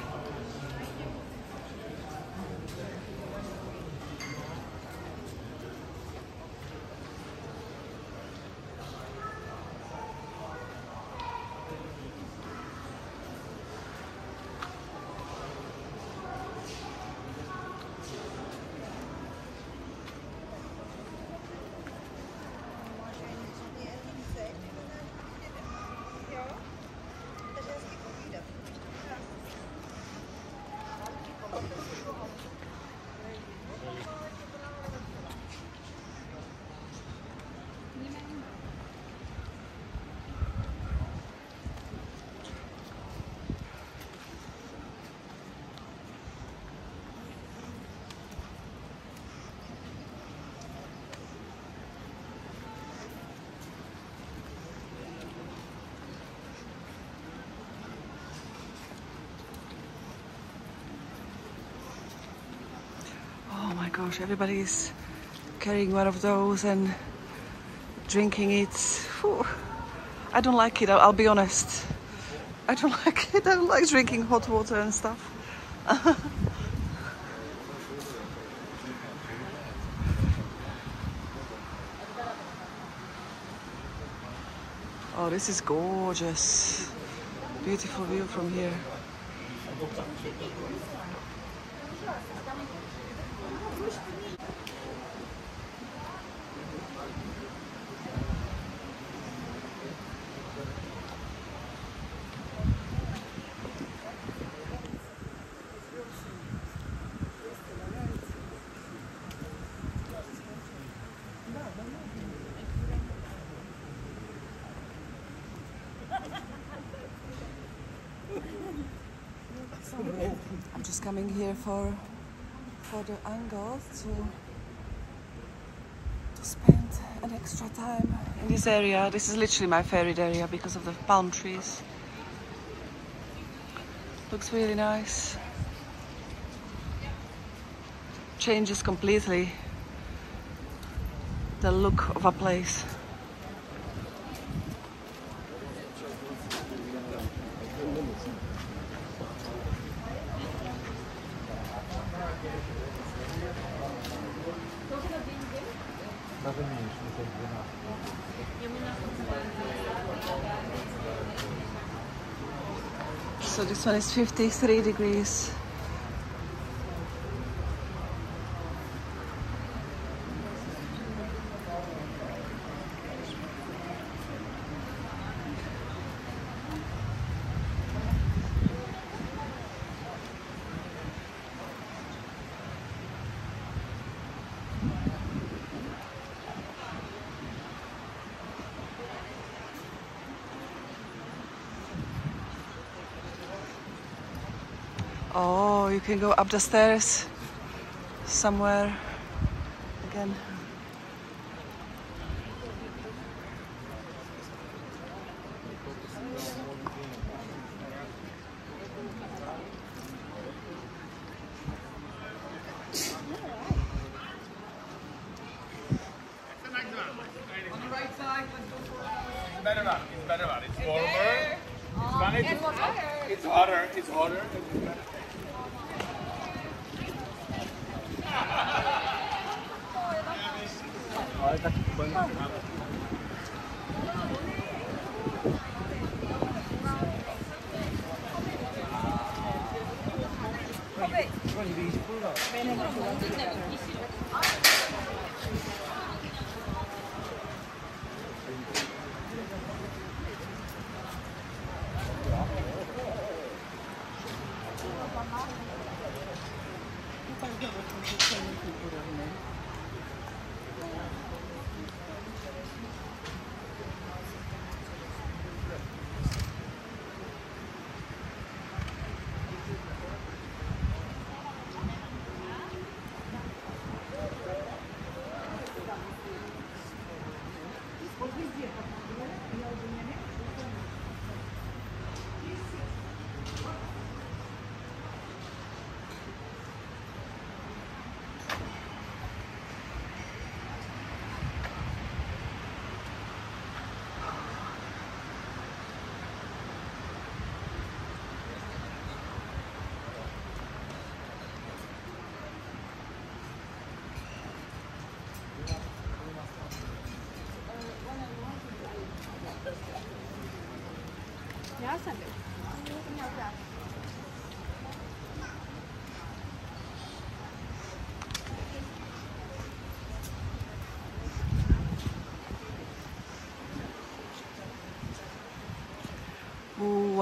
Oh my gosh, everybody's carrying one of those and drinking it. Phew. I don't like it, I'll, I'll be honest. I don't like it. I don't like drinking hot water and stuff. oh, this is gorgeous. Beautiful view from here. I'm just coming here for for the angle to to spend an extra time in this area. This is literally my favorite area because of the palm trees. Looks really nice. Changes completely the look of a place. One is 53 degrees. Oh, you can go up the stairs somewhere again.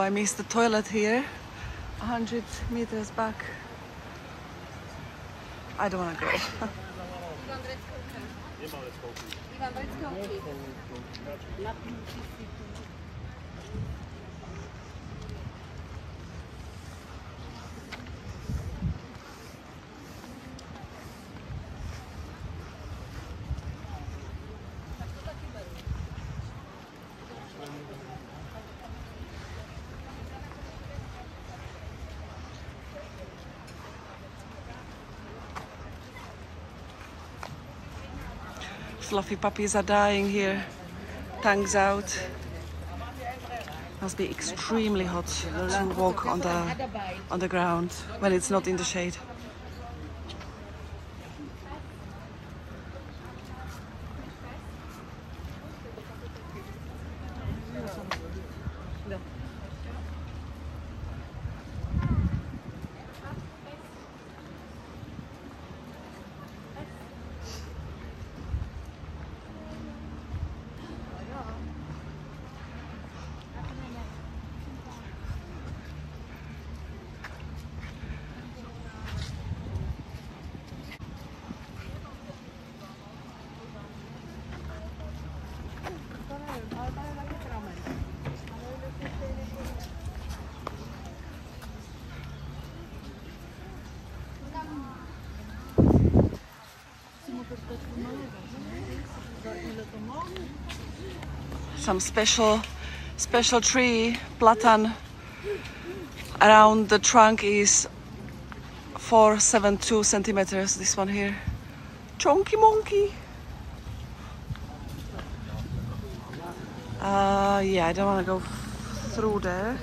I missed the toilet here. 100 meters back. I don't want to go. Ivan Velického uči. Fluffy puppies are dying here. Tongues out. Must be extremely hot to walk on the on the ground when it's not in the shade. Some special special tree, platan around the trunk is 472 centimeters. This one here. Chonky monkey. Uh, yeah, I don't want to go through there.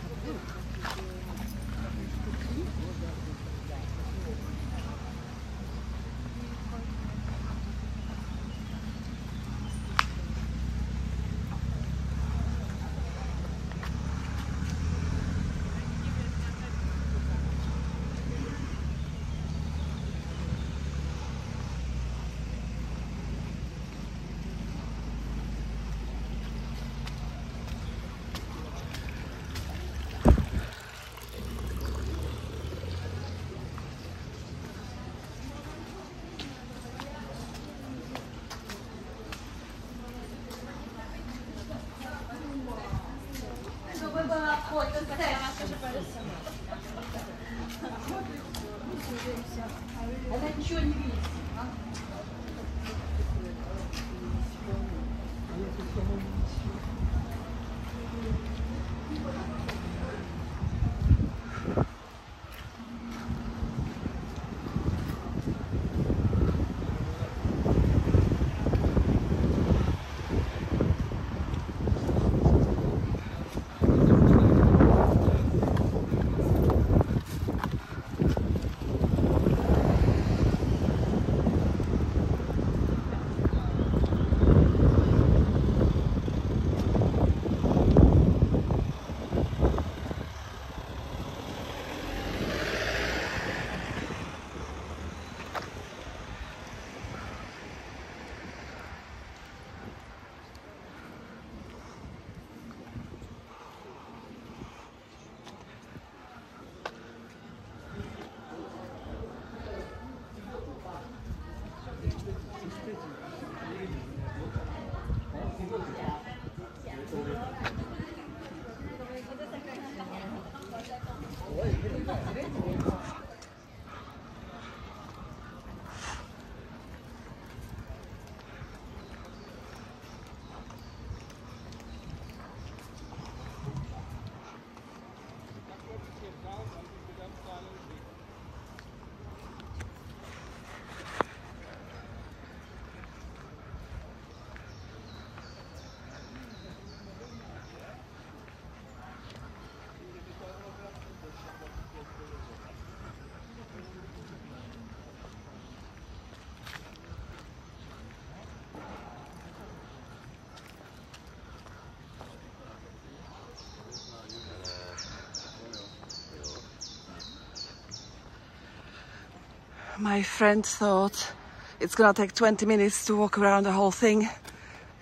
My friend thought it's gonna take 20 minutes to walk around the whole thing.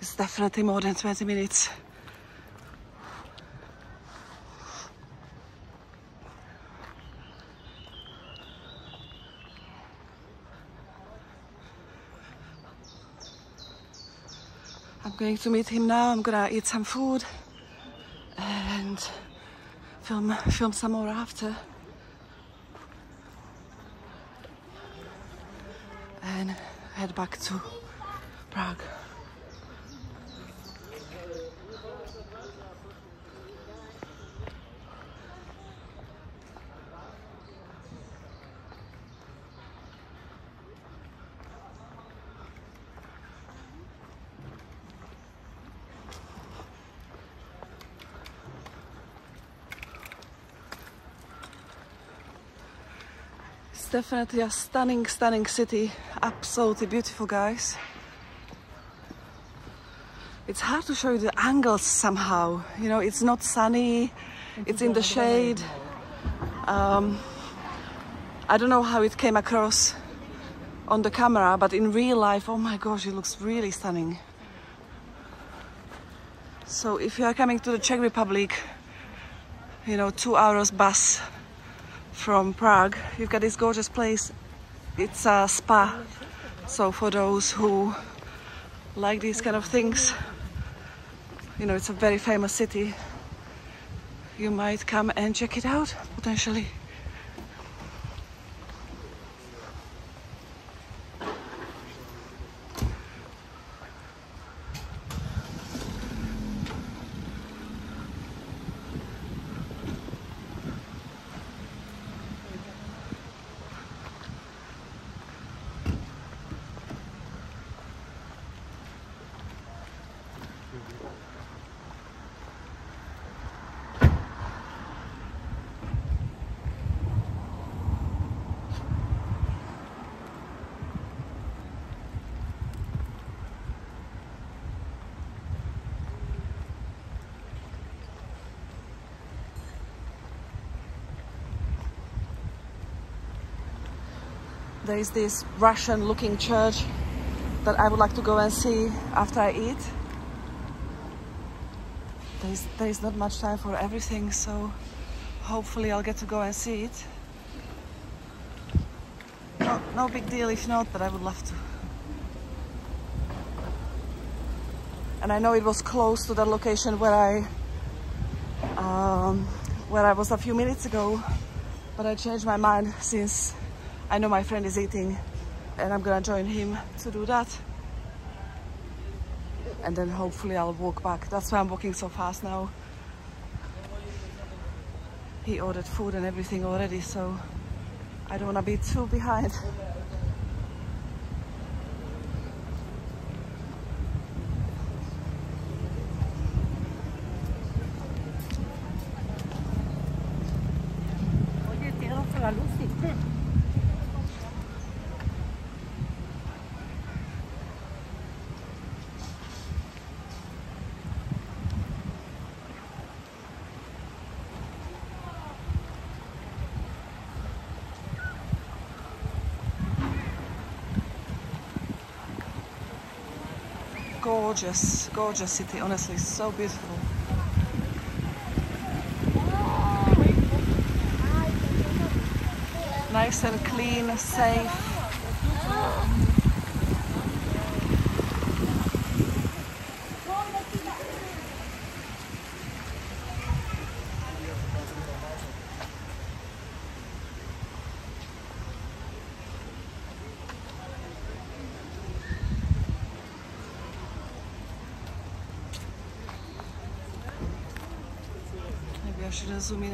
It's definitely more than 20 minutes. I'm going to meet him now. I'm gonna eat some food and film film some more after. And head back to Prague. Definitely a stunning, stunning city. Absolutely beautiful, guys. It's hard to show you the angles somehow. You know, it's not sunny, it's in the shade. Um, I don't know how it came across on the camera, but in real life, oh my gosh, it looks really stunning. So if you are coming to the Czech Republic, you know, two hours bus from Prague, you've got this gorgeous place. It's a spa. So for those who like these kind of things, you know, it's a very famous city. You might come and check it out potentially. There is this Russian looking church that I would like to go and see after I eat. There is, there is not much time for everything, so hopefully I'll get to go and see it. No, no big deal if not, but I would love to. And I know it was close to the location where I um, where I was a few minutes ago, but I changed my mind since I know my friend is eating and I'm gonna join him to do that. And then hopefully I'll walk back. That's why I'm walking so fast now. He ordered food and everything already, so I don't wanna be too behind. Gorgeous, gorgeous city, honestly, so beautiful. Nice and clean, safe. Maybe I shouldn't zoom in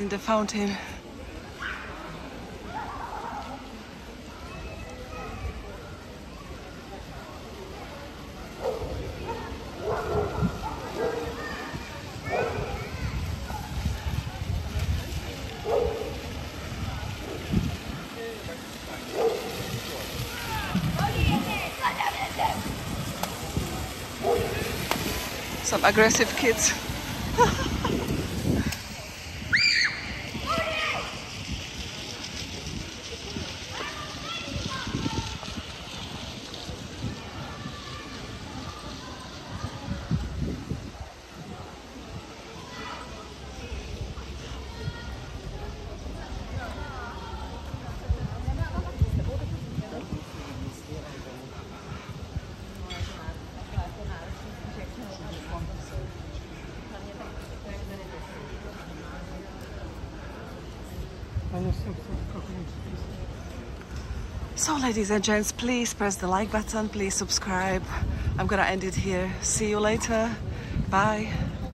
in the fountain. Some aggressive kids. So, ladies and gents, please press the like button, please subscribe. I'm gonna end it here. See you later. Bye.